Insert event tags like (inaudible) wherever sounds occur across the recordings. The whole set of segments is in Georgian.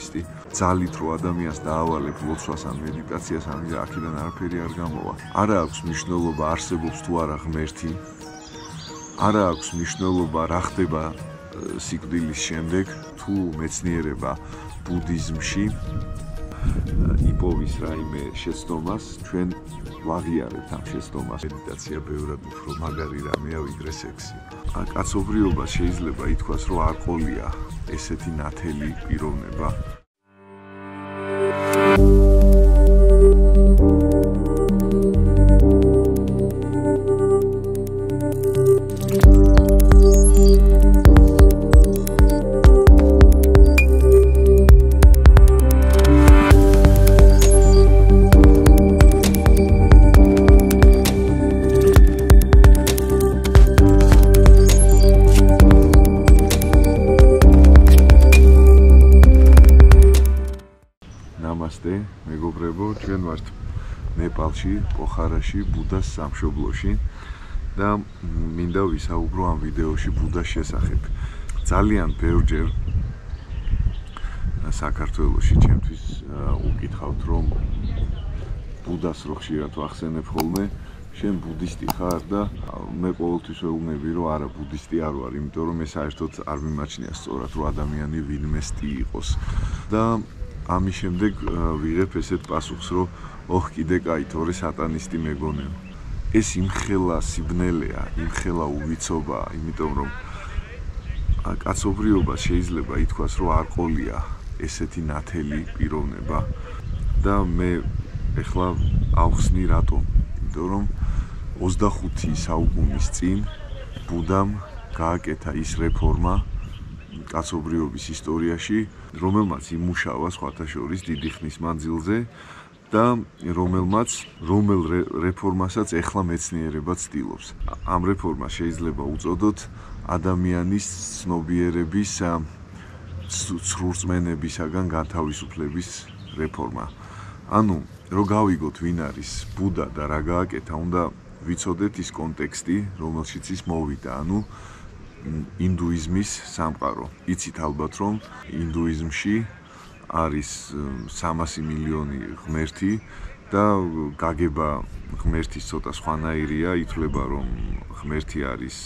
ბუდისტი. ძალით რო ადამიანს დაავალებ ლოცვას ან მედიტაციას, ან აქედან არაფერი არ გამოვა. არა აქვს მნიშვნელობა არსებობს თუ არა ღმერთი. არა აქვს მნიშვნელობა რა ხდება სიკვდილის შემდეგ თუ მეცნიერება ბუდიზმში იპოვის რაიმე შეცდომას ჩვენ ვაღიარებთ ამ შეცდომას. მედიტაცია ბევრად უფრო მაგარი რამეა ვიდრე სექსი. ა კაცობრიობა შეიძლება ითქვას რომ არ ყოლია ესეთი ნათელი პიროვნება პოხარაში, ბუდას სამშობლოში და მინდა ვისაუბრო ამ ვიდეოში ბუდას შესახებ. ძალიან ბევრჯერ საქართველოში ჩემთვის უკითხავთ, რომ ბუდას რო ხშირად ვახსენებ ხოლმე, შენ ბუდისტი ხარ და მე ყოველთვის ვეუბნები, რომ არა, ბუდისტი არ ვარ, იმიტომ რომ ეს საერთოდ არ მიმაჩნია სწორად, რომ ადამიანი ვინმესტი იყოს. და ამის შემდეგ ვიღებ ესეთ პასუხს, რომ ოხ კიდე კაი, თორე სატანისტი მეგონეო. ეს იმხელა სიბნელეა, იმხელა უვიცობაა, იმიტომ რომ კაცობრიობა შეიძლება ითქვას, რომ არ ყოლია ესეთი ნათელი პიროვნება და მე ეხლა ავხსნი რატომ? იმიტომ რომ 25 საუკუნის წინ ბუდამ გააკეთა ის რეფორმა, კაცობრიობის ისტორიაში, რომელმაც იმუშავა სხვათა შორის დიდი ხნის მანძილზე და რომელმაც რომელ რეფორმასაც ეხლა მეცნიერება ცდილობს. ამ რეფორმას შეიძლება უწოდოთ ადამიანის ცნობიერების ცრურწმენებისაგან განთავისუფლების რეფორმა. ანუ რო გავიგოთ ვინ არის ბუდა და რა გააკეთა, უნდა ვიცოდეთ ის კონტექსტი, რომელშიც ის მოვიდა. ანუ ინდუიზმის სამყარო. იცით ალბათ რომ ინდუიზმში არის 300 მილიონი ღმერთი და გაგება ღმერთის ცოტა სხვანაირია, ითვლება რომ ღმერთი არის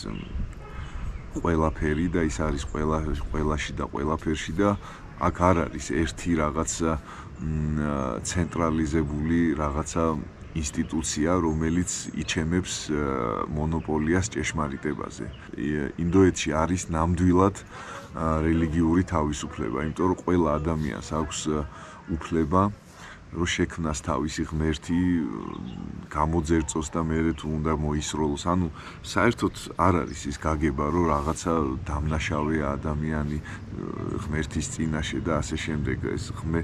ყველაფერი და ის არის ყველა ყველაში და ყველაფერში და აქ არ არის ერთი რაღაცა ცენტრალიზებული რაღაცა ინსტიტუცია, რომელიც იჩემებს მონოპოლიას ჭეშმარიტებაზე. ინდოეთში არის ნამდვილად რელიგიური თავისუფლება, იმიტომ რომ ყველა ადამიანს აქვს უფლება რომ შექმნას თავისი ღმერთი, გამოძერწოს და მეરે თუ უნდა მოისროლოს. ანუ საერთოდ არ არის ის გაგება, რომ რაღაცა დამნაშავეა ადამიანი ღმერთის წინაშე და ასე შემდეგ. ეს ღმე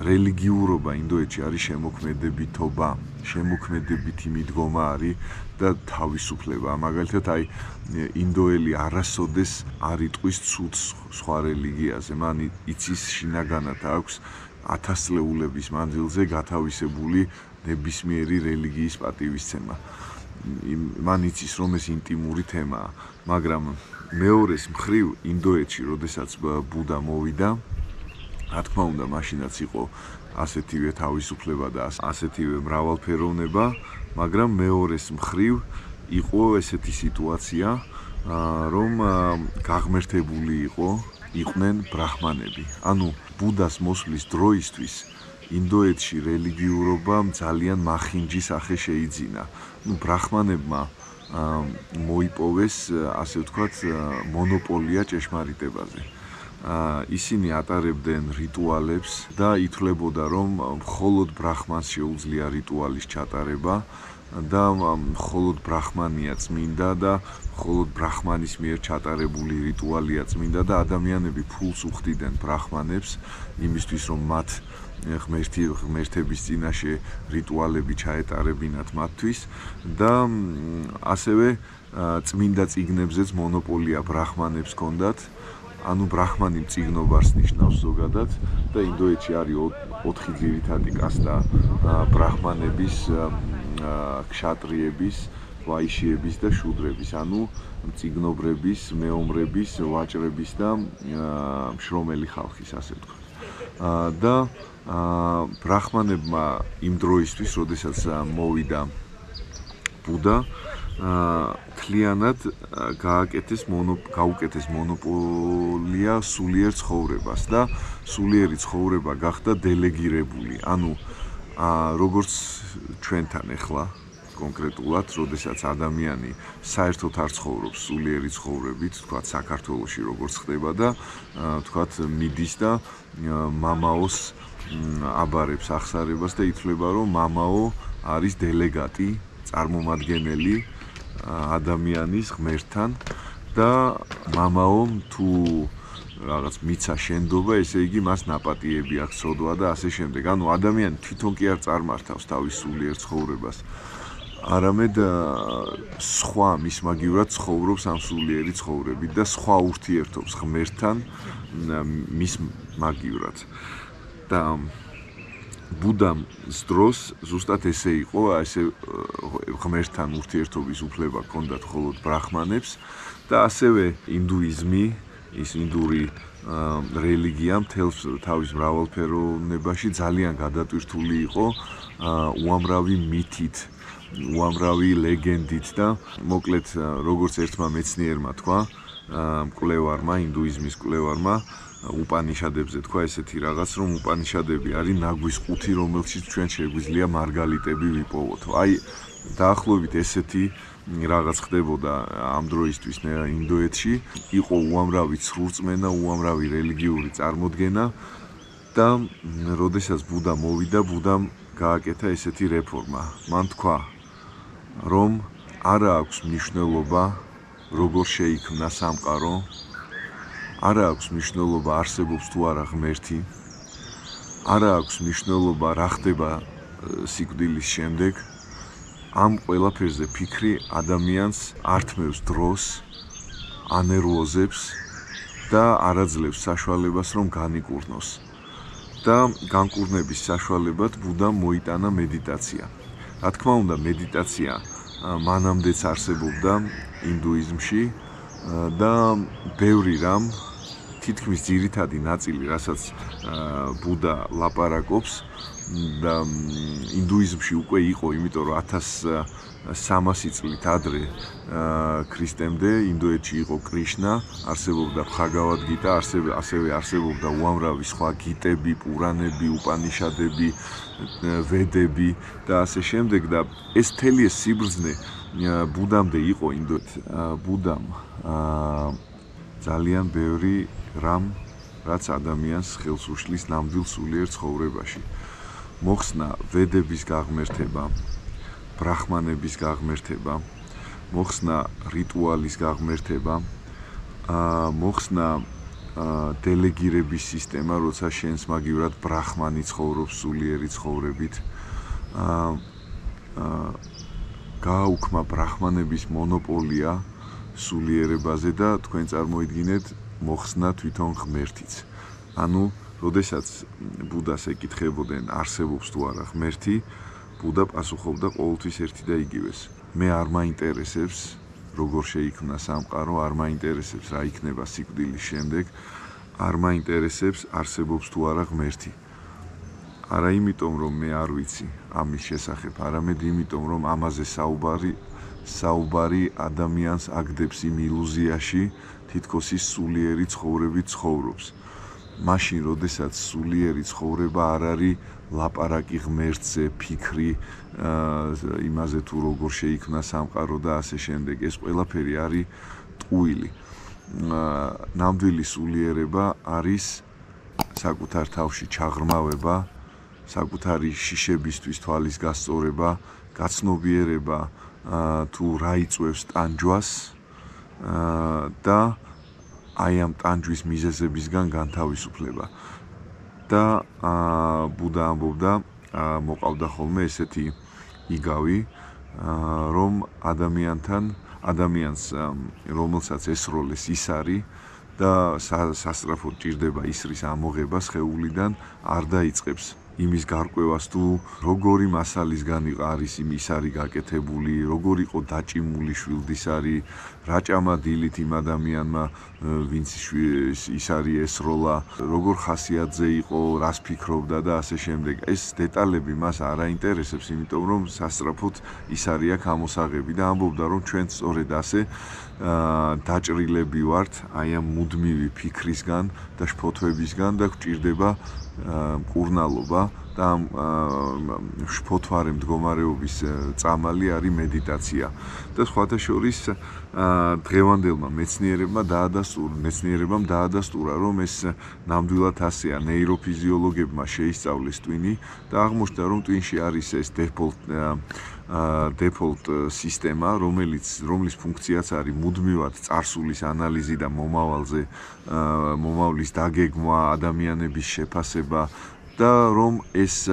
რელიგიურობა ინდოეთში არის შემოქმედებითობა, შემოქმედებითი მიდგომა არის და თავისუფლება. მაგალითად, აი ინდოელი არასოდეს არ იტყვის ცუდ სხვა რელიგიაზე, მან იცის შინაგანად აქვს ათასწლეულების მანძილზე გათავისებული ნებისმიერი რელიგიის პატივისცემა. მან იცის რომ ეს ინტიმური თემაა, მაგრამ მეორეს მხრივ ინდოეთში, როდესაც ბუდა მოვიდა, რა თქმა უნდა, მაშინაც იყო ასეთივე თავისუფლება და ასეთივე მრავალფეროვნება, მაგრამ მეორეს მხრივ იყო ესეთი სიტუაცია, რომ გაღმერთებული იყო იყვნენ ბრაჰმანები. ანუ ბუდას მოსვლის დროისთვის ინდოეთში რელიგიურობა ძალიან მახინჯი სახე შეიძინა. ნუ ბრაჰმანებმა მოიპოვეს, ასე ვთქვათ, მონოპოლია ჭეშმარიტებაზე. ისინი ატარებდნენ რიტუალებს და ითვლებოდა რომ მხოლოდ ბრაჰმანს შეუძლია რიტუალის ჩატარება და მხოლოდ ბრაჰმანია წმინდა და მხოლოდ ბრაჰმანის მიერ ჩატარებული რიტუალია წმინდა და ადამიანები ფულს უხდიდნენ ბრაჰმანებს იმისთვის რომ მათ ღმერთი ღმერთების წინაშე რიტუალები ჩაეტარებინათ მათთვის და ასევე წმინდა წიგნებზეც მონოპოლია ბრაჰმანებს ჰქონდათ ანუ ბრაჰმანი მწიგნობარს ნიშნავს ზოგადად და ინდოეთში არის ოთხი ძირითადი კასტა ბრაჰმანების ქშატრიების ვაიშიების და შუდრების ანუ მწიგნობრების მეომრების ვაჭრების და მშრომელი ხალხის ასე ვთქვათ. და ბრაჰმანებმა იმ დროისთვის, როდესაც მოვიდა ბუდა, თლიანად გააკეთეს მონო გაუკეთეს მონოპოლია სულიერ ცხოვრებას და სულიერი ცხოვრება გახდა დელეგირებული. ანუ როგორც ჩვენთან ახლა კონკრეტულად, როდესაც ადამიანი საერთოდ არ ცხოვრობს სულიერი ცხოვრებით, თქვა საქართველოსში როგორც ხდება და თქვა მიდის და მამაოს აბარებს ახსარებას და ითვლება რომ მამაო არის დელეგატი, წარმომადგენელი ადამიანის ღმერთთან და მამაომ თუ რაღაც მიცა შენდობა, ესე იგი მას ნაპატიები აქვს სოდვა და ასე შემდეგ. ანუ ადამიანი თვითონ კი არ წარმართავს თავის სულიერ ცხოვრებას. არამედ სხვა მის მაგივრად ცხოვრობს ამ სულიერი ცხოვრებით და სხვა ურთიერთობს ღმერთთან მის მაგივრად. და ბუდამს დროს ზუსტად ესე იყო, ესე ღმერთთან ურთიერთობის უფლება ჰქონდათ მხოლოდ ბრაჰმანებს და ასევე ინდუიზმი, ის ინდური რელიგია მთელს თავის მრავალფეროვნებაში ძალიან გადატვირთული იყო უამრავი მითით, უამრავი ლეგენდით და მოკლედ როგორც ერთმა მეცნიერმა თქვა, მკვლევარმა, ინდუიზმის მკვლევარმა, უპანიშადებზე თქვა ესეთი რაღაც, რომ უპანიშადები არის ნაგვის ყუთი, რომელშიც ჩვენ შეგვიძლია მარგალიტები ვიპოვოთ. აი დაახლოებით ესეთი რაღაც ხდებოდა ამ დროისთვის ინდოეთში, იყო უამრავი ცრურწმენა, უამრავი რელიგიური წარმოდგენა და როდესაც ბუდა მოვიდა, ბუდამ გააკეთა ესეთი რეფორმა. მან თქვა, რომ არა აქვს მნიშვნელობა როგორ შეიქმნა სამყარო, არა აქვს მნიშვნელობა არსებობს თუ არა ღმერთი არა აქვს მნიშვნელობა რა ხდება სიკვდილის შემდეგ. ამ ყველაფერზე ფიქრი ადამიანს ართმევს დროს ანერვოზებს და არაძლევს საშუალებას რომ განიკურნოს. და განკურნების საშუალებად ბუდამ მოიტანა მედიტაცია. რა თქმა უნდა მედიტაცია მანამდეც არსებობდა ინდუიზმში და ბევრი რამ თითქმის ძირითადი ნაწილი, რასაც ბუდა ლაპარაკობს და ინდუიზმში უკვე იყო, იმიტომ რომ 1300 წლით ადრე ქრისტემდე ინდოეთში იყო კრიშნა, არსებობდა ბხაგავად გიტა, ასევე ასევე არსებობდა უამრავი სხვა გიტები, პურანები, უპანიშადები, ვედები და ასე შემდეგ და ეს თელი ეს სიბრძნე ბუდამდე იყო ინდოეთ ბუდამ ძალიან ბევრი რამ რაც ადამიანს ხელს უშლის ნამდვილ სულიერ ცხოვრებაში. მოხსნა ვედების გაღმერთება, ბრაჰმანების გაღმერთება, მოხსნა რიტუალის გაღმერთება, აა მოხსნა დელეგირების სისტემა, როცა შენს მაგივრად ბრაჰმანი ცხოვრობს სულიერი ცხოვრებით. აა გააუქმა ბრაჰმანების მონოპოლია სულიერებაზე და თქვენ წარმოიდგინეთ მოხსნა თვითონ ღმერთიც. ანუ, როდესაც ბუდას ეკითხებოდნენ, არსებობს თუ არა ღმერთი, ბუდა პასუხობდა ყოველთვის ერთი და იგივეს. მე არ მაინტერესებს, როგორ შეიქმნა სამყარო, არ მაინტერესებს რა იქნება სიკვდილის შემდეგ, არ მაინტერესებს, არსებობს თუ არა ღმერთი. არა იმიტომ, რომ მე არ ვიცი ამის შესახებ, არამედ იმიტომ, რომ ამაზე საუბარი საუბარი ადამიანს აგდებს იმ ილუზიაში, თითქოს ის სულიერი ცხოვრებით ცხოვრობს. მაშინ, როდესაც სულიერი ცხოვრება არ არის ლაპარაკი ღმერთზე, ფიქრი იმაზე თუ როგორ შეიქმნა სამყარო და ასე შემდეგ, ეს ყველაფერი არის ტყუილი. ნამდვილი სულიერება არის საკუთარ თავში ჩაღრმავება, საკუთარი შიშებისთვის თვალის გასწორება, გაცნობიერება თუ რა იწევს ტანჯვას და აი ამ ტანჯვის მიზეზებისგან განთავისუფლება. და ბუდა ამბობდა მოყავდა ხოლმე ესეთი იგავი რომ ადამიანთან ადამიანს რომელსაც ესროლეს ის არის და სასწრაფოდ ჭირდება ისრის ამოღება შეეულიდან არ დაიწყებს იმის გარკვევას თუ როგორი მასალისგან არის იმ ის არის გაკეთებული, როგორ იყო დაჭიმული შვილდისარი, რა ჭამა დილით იმ ადამიანმა, ვინც ის არის ესროლა, როგორ ხასიათზე იყო, რას ფიქრობდა და ასე შემდეგ. ეს დეტალები მას არ აინტერესებს, იმიტომ რომ სასწრაფოდ ის არის აქ ამოსაღები და ამბობდა რომ ჩვენ სწორედ ასე დაჭრილები ვართ აი ამ მუდმივი ფიქრისგან და შფოთვებისგან და გვჭირდება მკურნალობა და შფოთვარე მდგომარეობის წამალი არის მედიტაცია. და სხვათა შორის დღევანდელმა მეცნიერებმა დაადასტურა მეცნიერებამ დაადასტურა რომ ეს ნამდვილად ასეა. ნეიროფიზიოლოგებმა შეისწავლეს ტვინი და აღმოჩნდა რომ ტვინში არის ეს დეფოლტ დეფოლტ სისტემა რომელიც რომლის ფუნქციაც არის მუდმივად წარსულის ანალიზი და მომავალზე მომავლის დაგეგმვა ადამიანების შეფასება და რომ ეს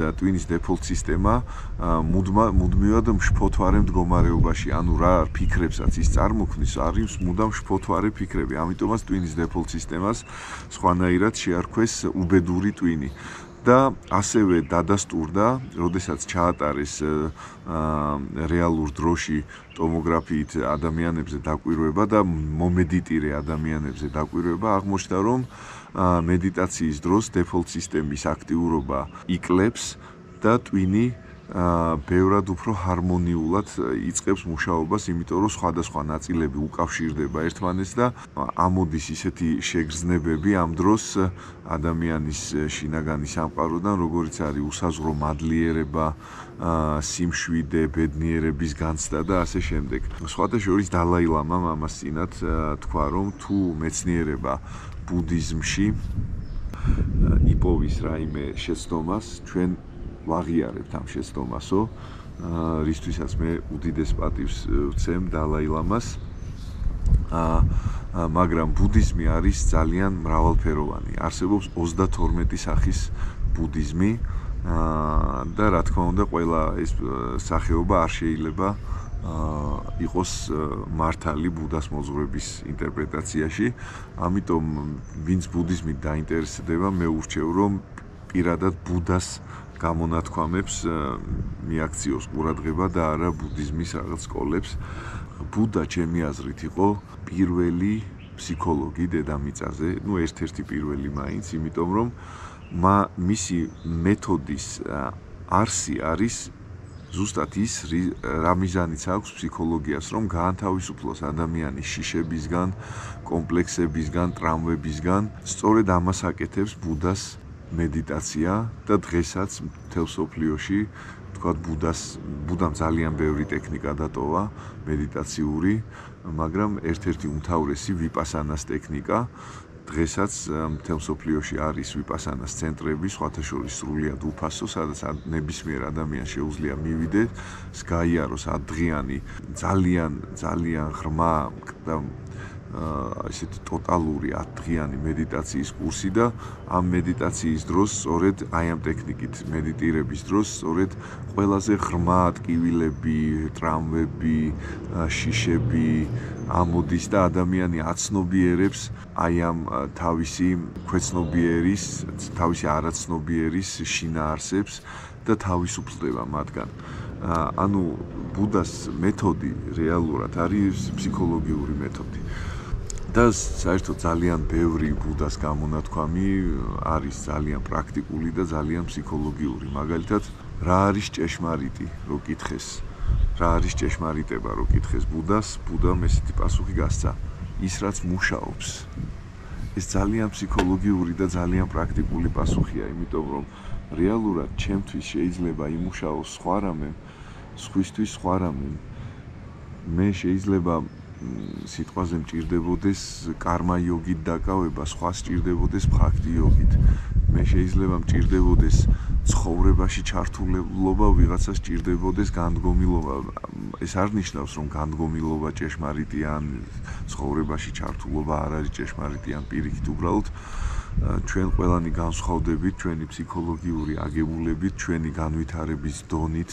და ტვინის დეფოლტ სისტემა მუდმა მუდმივად მშფოთვარე მდგომარეობაში, ანუ რა ფიქრებსაც ის წარმოქმნის, არის მუდამ მშფოთვარე ფიქრები. ამიტომაც ტვინის დეფოლტ სისტემას სხვანაირად შეარქვეს უბედური ტვინი. და ასევე დადასტურდა, როდესაც ჩაატარეს რეალურ დროში ტომოგრაფიით ადამიანებზე დაკვირვება და მომედიტირე ადამიანებზე დაკვირვება, აღმოჩნდა, რომ მედიტაციის დროს დეფოლტ სისტემის აქტიურობა იკლებს და ტვინი ბევრად უფრო ჰარმონიულად იწყებს მუშაობას, იმიტომ რომ სხვადასხვა ნაწილები უკავშირდება ერთმანეთს და ამოდის ისეთი შეგრძნებები ამ დროს ადამიანის შინაგანი სამყაროდან, როგორიც არის უსაზღრო მადლიერება, აა სიმშვიდე, ბედნიერების განცდა და ასე შემდეგ. სხვათა შორის დალაი ლამამ ამას წინათ თქვა, რომ თუ მეცნიერება ბუდიზმში იპოვის რაიმე შეცდომას, ჩვენ ვაღიარებთ ამ შეცდომასო, რისთვისაც მე უდიდეს პატივს ვცემ დალაი ლამას. აა მაგრამ ბუდიზმი არის ძალიან მრავალფეროვანი. არსებობს 32 სახის ბუდიზმი. აა და რა თქმა უნდა, ყველა ეს სახეობა არ შეიძლება აა იყოს მართალი ბუდას მოძღვრების ინტერპრეტაციაში. ამიტომ ვინც ბუდიზმით დაინტერესდება, მე ურჩევ რომ პირადად ბუდას გამონათქვამებს მიაქციოს ყურადღება და არა ბუდიზმის რაღაც სკოლებს. ბუდა ჩემი აზრით იყო პირველი ფსიქოლოგი დედამიწაზე, ну ერთ-ერთი პირველი მაინც, იმიტომ რომ მა მისი მეთოდის არსი არის ზუსტად ის რა მიზანიც აქვს ფსიქოლოგიას, რომ გაანთავისუფლოს ადამიანი შიშებისგან, კომპლექსებისგან, ტრამვებისგან. სწორედ ამას აკეთებს ბუდას მედიტაცია და დღესაც მთელ სოფლიოში თქვა ბუდას ბუდამ ძალიან ბევრი ტექნიკა დატოვა მედიტაციური, მაგრამ ერთ-ერთი უმთავრესი ვიპასანას ტექნიკა დღესაც მთელ სოფლიოში არის ვიპასანას ცენტრები, სხვათა შორის სრულიად უფასო, სადაც ნებისმიერ ადამიანს შეუძლია მივიდეს, გაიაროს ადღიანი, ძალიან ძალიან ღრმა და ესეთი ტოტალური 10 დღიანი მედიტაციის კურსი და ამ მედიტაციის დროს სწორედ აი ამ ტექნიკით მედიტირების დროს სწორედ ყველაზე ღრმა ტკივილები, ტრამვები, შიშები ამოდის და ადამიანი აცნობიერებს აი ამ თავისი ქვეცნობიერის, თავისი არაცნობიერის შინაარსებს და თავისუფლდება მათგან. ანუ ბუდას მეთოდი რეალურად არის ფსიქოლოგიური მეთოდი. და საერთოდ ძალიან ბევრი ბუდას გამონათქვამი არის ძალიან პრაქტიკული და ძალიან ფსიქოლოგიური. მაგალითად, რა არის ჭეშმარიტი, რო კითხეს? რა არის ჭეშმარიტება, რო კითხეს ბუდას? ბუდამ ესეთი პასუხი გასცა: ის რაც მუშაობს. ეს ძალიან ფსიქოლოგიური და ძალიან პრაქტიკული პასუხია, იმიტომ რომ რეალურად ჩემთვის შეიძლება იმუშაოს სხვა რამე, სხვისთვის სხვა რამე. მე შეიძლება სიტყვაზე მჭirdებოდეს კარმა იოგით დაკავება, სხვა სჭirdებოდეს ფაქტი იოგით. მე შეიძლება მჭirdებოდეს ცხოვრებაში ჩართულობა, ვიღაცას სჭirdებოდეს განდგომილობა. ეს არ ნიშნავს, რომ განდგომილობა ჭეშმარიტია ან ცხოვრებაში ჩართულობა არ არის ჭეშმარიტი ან პირიქით უბრალოდ ჩვენ ყველანი განსხვავდებით ჩვენი ფსიქოლოგიური აგებულებით, ჩვენი განვითარების დონით,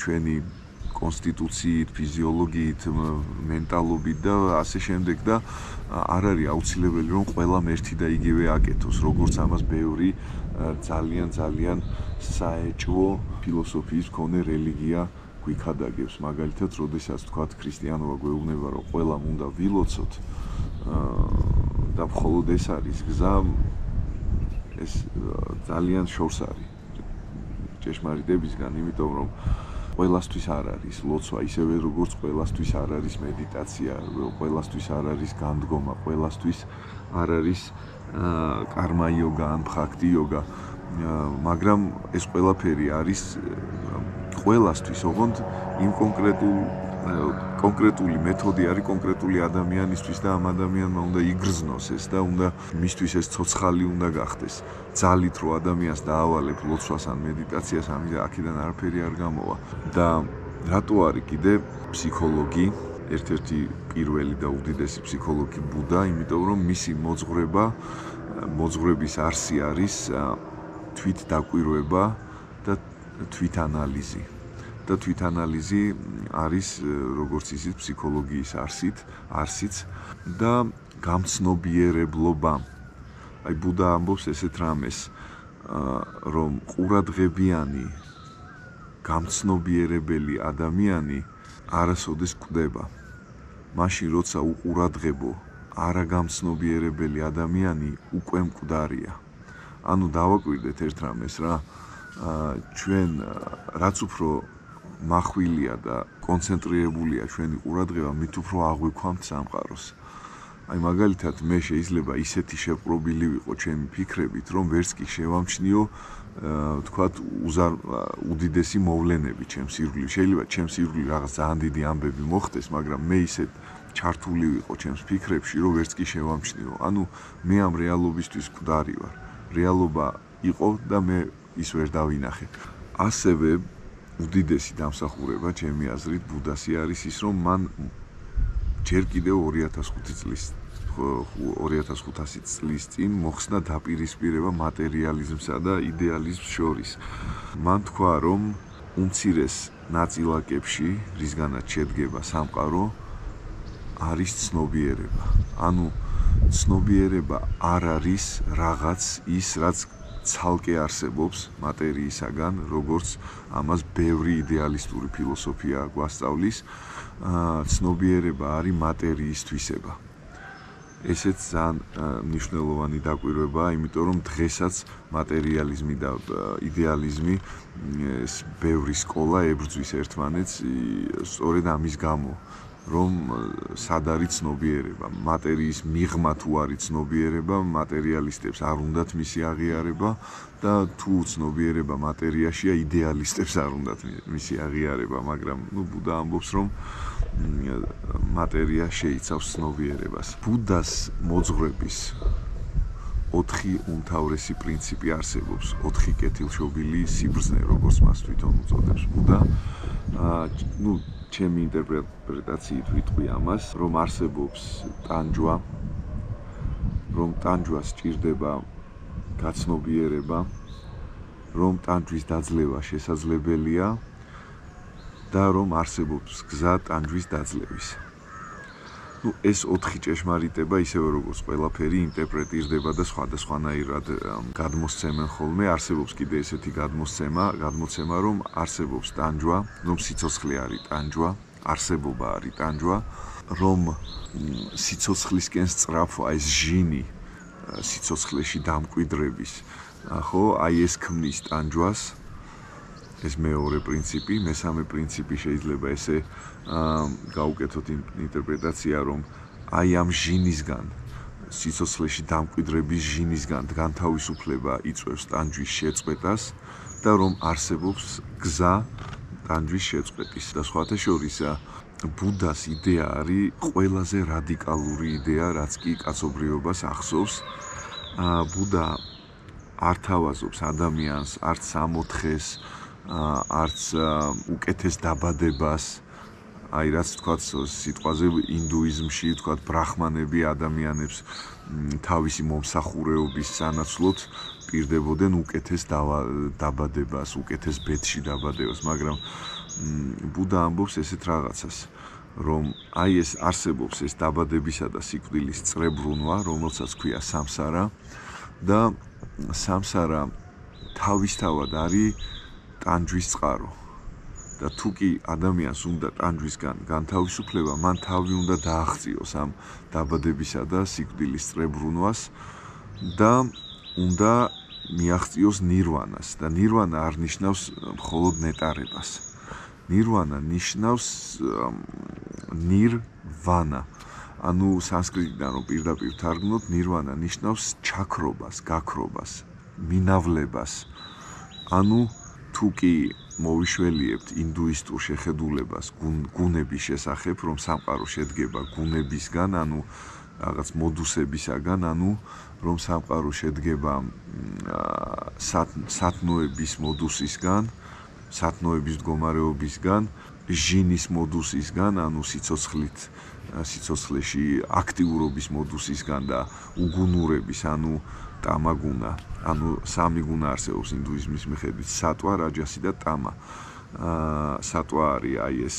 ჩვენი კონსტიტუციით, ფიზიოლოგიით, მენტალობით და ასე შემდეგ და არ არის აუცილებელი რომ ყველამ ერთი და იგივე აკეთოს, როგორც ამას ბევრი ძალიან ძალიან საეჭვო ფილოსოფიის მქონე რელიგია გვიქადაგებს. მაგალითად, როდესაც თქვა ქრისტიანობა გვეუბნება, რომ ყველამ უნდა ვილოცოთ და მხოლოდ ეს არის გზა ეს ძალიან შორს არის ჭეშმარიტებისგან, იმიტომ რომ ყველასთვის არ არის ლოცვა ისევე როგორც ყველასთვის არ არის მედიტაცია, ყველასთვის არ არის განდგომა, ყველასთვის არ არის კარმა იოგა ფაქტი იოგა, მაგრამ ეს ყველაფერი არის ყველასთვის, ოღონდ იმ კონკრეტულ კონკრეტული მეთოდი არის კონკრეტული ადამიანისთვის და ამ ადამიანმა უნდა იგრძნოს ეს და უნდა მისთვის ეს ცოცხალი უნდა გახდეს. ძალით რო ადამიანს დაავალებ ლოცვას ან მედიტაციას, ამი აქედან არაფერი არ გამოვა. და რატო არის კიდე ფსიქოლოგი ერთ-ერთი პირველი და უდიდესი ფსიქოლოგი ბუდა, იმიტომ რომ მისი მოძღვრება მოძღვრების არსი არის თვით დაკვირვება და თვითანალიზი. და თვითანალიზი არის როგორც ისიც ფსიქოლოგიის არსით, არსიც და გამცნობიერებლობა. აი ბუდა ამბობს ესეთ რამეს, რომ ყურადღებიანი გამცნობიერებელი ადამიანი არასოდეს კვდება. მაშინ როცა უყურადღებო არაგამცნობიერებელი ადამიანი უკვე მკვდარია. ანუ დავაკვირდეთ ერთ რამეს რა. აა ჩვენ რაც უფრო მახვილია და კონცენტრირებულია ჩვენი ყურადღება, მით უფრო აღვიქვამთ სამყაროს. აი მაგალითად მე შეიძლება ისეთი შეპყრობილი ვიყო ჩემი ფიქრებით, რომ ვერც კი შევამჩნიო თქვათ უზარ უდიდესი მოვლენები ჩემს ირგვლივ. შეიძლება ჩემს ირგვლივ რაღაც ძალიან დიდი ამბები მოხდეს, მაგრამ მე ისე ჩართული ვიყო ჩემს ფიქრებში, რომ ვერც კი შევამჩნიო. ანუ მე ამ რეალობისთვის მკვდარი ვარ. რეალობა იყო და მე ის ვერ დავინახე. ასევე უდიდესი დამსახურება ჩემი აზრით ბუდასი არის ის რომ მან ჯერ კიდევ 2005 წლის 2500 წლის წინ მოხსნა დაპირისპირება მატერიალიზმსა და იდეალიზმს შორის. მან თქვა რომ უმცირეს ნაწილაკებში, რისგანაც შედგება სამყარო, არის ცნობიერება. ანუ ცნობიერება არ არის რაღაც ის, რაც ცალკე არსებობს მატერიისაგან, როგორც ამას ბევრი იდეალისტური ფილოსოფია გვასწავლის, აა ცნობიერება არის მატერიის თვისება. ესეც ძალიან მნიშვნელოვანი დაკვირვებაა, იმიტომ რომ დღესაც მატერიალიზმი და იდეალიზმი ეს ბევრი სკოლა ებრძვის ერთმანეთს სწორედ ამის გამო. რომ სად არის ცნობიერება, მატერიის მიღმა თუ არის ცნობიერება, მატერიალისტებს არ უნდათ მისი აღიარება და თუ ცნობიერება მატერიაშია, იდეალისტებს არ უნდათ მისი აღიარება, მაგრამ ნუ ბუდა ამბობს, რომ მატერია შეიცავს ცნობიერებას. ბუდას მოძღვრების 4 უმთავრესი პრინციპი არსებობს, 4 კეთილშობილი სიბრძნე, როგორც მას თვითონ უწოდებს ბუდა. აა ნუ ჩემი ინტერპრეტაციით ვიტყვი ამას, რომ არსებობს ტანჯვა, რომ ტანჯვას ჭირდება გაცნობიერება, რომ ტანჯვის დაძლევა შესაძლებელია და რომ არსებობს გზა ტანჯვის დაძლევის. Ну ეს 4 ჭეშმარიტება ისევე როგორც ყველაფერი ინტერპრეტირდება და სხვადასხვანაირად გადმოსცემენ ხოლმე არსებობს კიდე ესეთი გადმოსცემა გადმოცემა რომ არსებობს ტანჯვა რომ სიცოცხლე არის ტანჯვა არსებობა არის ტანჯვა რომ სიცოცხლისკენ სწრაფვა ეს ჟინი სიცოცხლეში დამკვიდრების ხო აი ეს ქმნის ტანჯვას ეს მეორე პრინციპი, მესამე პრინციპი შეიძლება ესე აა გაუკეთოთ ინტერპრეტაცია, რომ აი ამ ჟინისგან სიცოცხლეში დამკვიდრების ჟინისგან განთავისუფლება იწვევს ტანჯვის შეწყვეტას და რომ არსებობს გზა ტანჯვის შეწყვეტის და სხვათა შორის ბუდას იდეა არის ყველაზე რადიკალური იდეა, რაც კი კაცობრიობას ახსოვს. აა ბუდა არ თავაზობს ადამიანს, არც ამოთხეს, არც უკეთეს დაბადებას. აი რაც თქვა სიტყვაზე ინდუიზმში თქვა ბრაჰმანები ადამიანებს თავისი მომსახურეობის სანაცვლოდ პირდებოდნენ უკეთეს დაბადებას, უკეთეს ბედში დაბადებას, მაგრამ ბუდა ამბობს ესეთ რაღაცას რომ აი ეს არსებობს ეს დაბადებისა და სიკვდილის წრებრუნვა რომელსაც ქვია სამსარა და სამსარა თავისთავად არის ტანჯვის წყარო და თუ კი ადამიანს უნდა ტანჯვისგან განთავისუფლება, მან თავი უნდა დააღწიოს ამ დაბადებისა და სიკვდილის წრებრუნვას და უნდა მიაღწიოს ნირვანას და ნირვანა არ ნიშნავს მხოლოდ ნეტარებას. ნირვანა ნიშნავს ნირვანა. ანუ სანსკრიტიდან რომ პირდაპირ თარგმნოთ, ნირვანა ნიშნავს ჩაქრობას, გაქრობას, მინავლებას. ანუ თუ კი მოვიშველიებთ ინდუისტურ შეხედულებას გუნების შესახებ, რომ სამყარო შედგება გუნებისგან, ანუ რაღაც მოდუსებისაგან, ანუ რომ სამყარო შედგება სათნოების მოდუსისგან, სათნოების მდგომარეობისგან, ჟინის მოდუსისგან, ანუ სიცოცხლით სიცოცხლეში აქტიურობის მოდუსისგან და უგუნურების, ანუ ტამაგუნა, ანუ სამი გუნა არსებობს ინდუიზმის მიხედვით: სატვა, რაჯასი და ტამა. აა სატვა არის აი ეს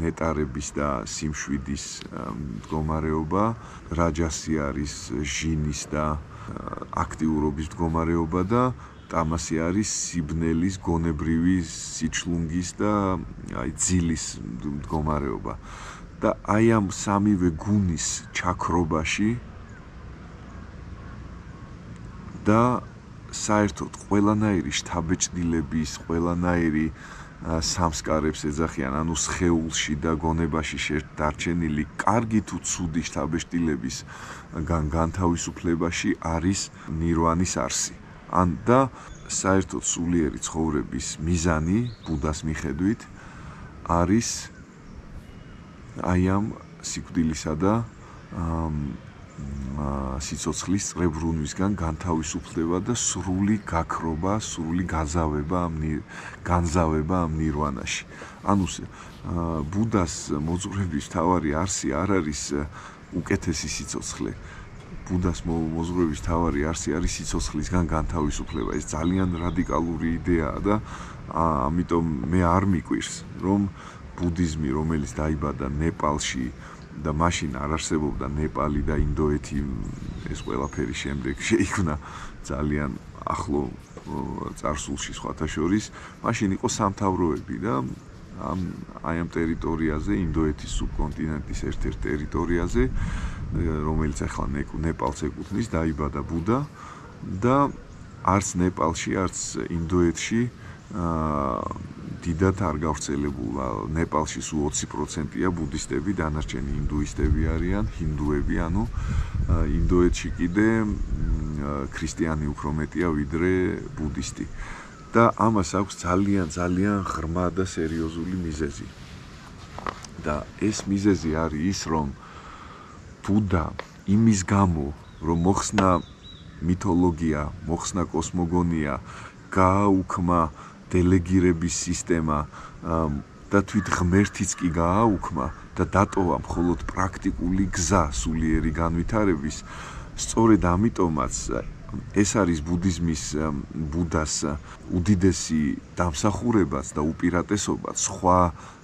ნეტარების და სიმშვიდის მდგომარეობა, რაჯასი არის ჟინის და აქტიურობის მდგომარეობა და ტამასი არის სიბნელის, გონებრივი სიჩლუნგის და აი ძილის მდგომარეობა. და აი ამ სამივე გუნის ჩაქრობაში და საერთოდ ყველანაირი შთაბეჭდილების, ყველანაირი სამსკარებს ეძახიან, ანუ სხეულში და გონებაში შედარჩენილი კარგი თუ ცუდი შთაბეჭდილების განთავისუფლებაში არის ნირვანის არსი. ან და საერთოდ სულიერი ცხოვრების მიზანი ბუდას მიხედვით არის აი ამ სიკვდილისა და სიცოცხლის წრებრუნვისგან განთავისუფლება და სრული გაქრობა, სრული გაზავება ამ განზავება ამ ნირვანაში. ანუ ბუდას მოძღვრების თავარი არსი არ არის უკეთესი სიცოცხლე. ბუდას მოძღვრების თავარი არსი არის სიცოცხლისგან განთავისუფლება. ეს ძალიან რადიკალური იდეაა და ამიტომ მე არ მიკვირს, რომ ბუდიზმი, რომელიც დაიბადა ნეპალში, და მაშინ არ არსებობდა ნეპალი და ინდოეთი ეს ყველაფერი შემდეგ (laughs) შეიქმნა ძალიან ახლო წარსულში სხვათა შორის. მაშინ იყო სამთავროები და ამ აი ამ ტერიტორიაზე ინდოეთის სუბკონტინენტის ერთ-ერთ ტერიტორიაზე რომელიც ახლა ნეპალს ეკუთვნის დაიბადა ბუდა და არც ნეპალში არც ინდოეთში აა დიდად არ გავრცელებულა ნეპალში სულ 20%-ია ბუდისტები, დანარჩენი ინდუისტები არიან, ჰინდუები, ანუ ინდოეთში კიდე ქრისტიანი უფრო მეტია ვიდრე ბუდისტი. და ამას აქვს ძალიან ძალიან ღრმა და სერიოზული მიზეზი. და ეს მიზეზი არის ის, რომ ბუდა იმის გამო, რომ მოხსნა მითოლოგია, მოხსნა კოსმოგონია, გააუქმა დელეგირების სისტემა და თვით ღმერთიც კი გააუქმა და დატოვა მხოლოდ პრაქტიკული გზა სულიერი განვითარების. სწორედ ამიტომაც ეს არის ბუდიზმის ბუდას უდიდესი დამსახურებაც და უპირატესობაც სხვა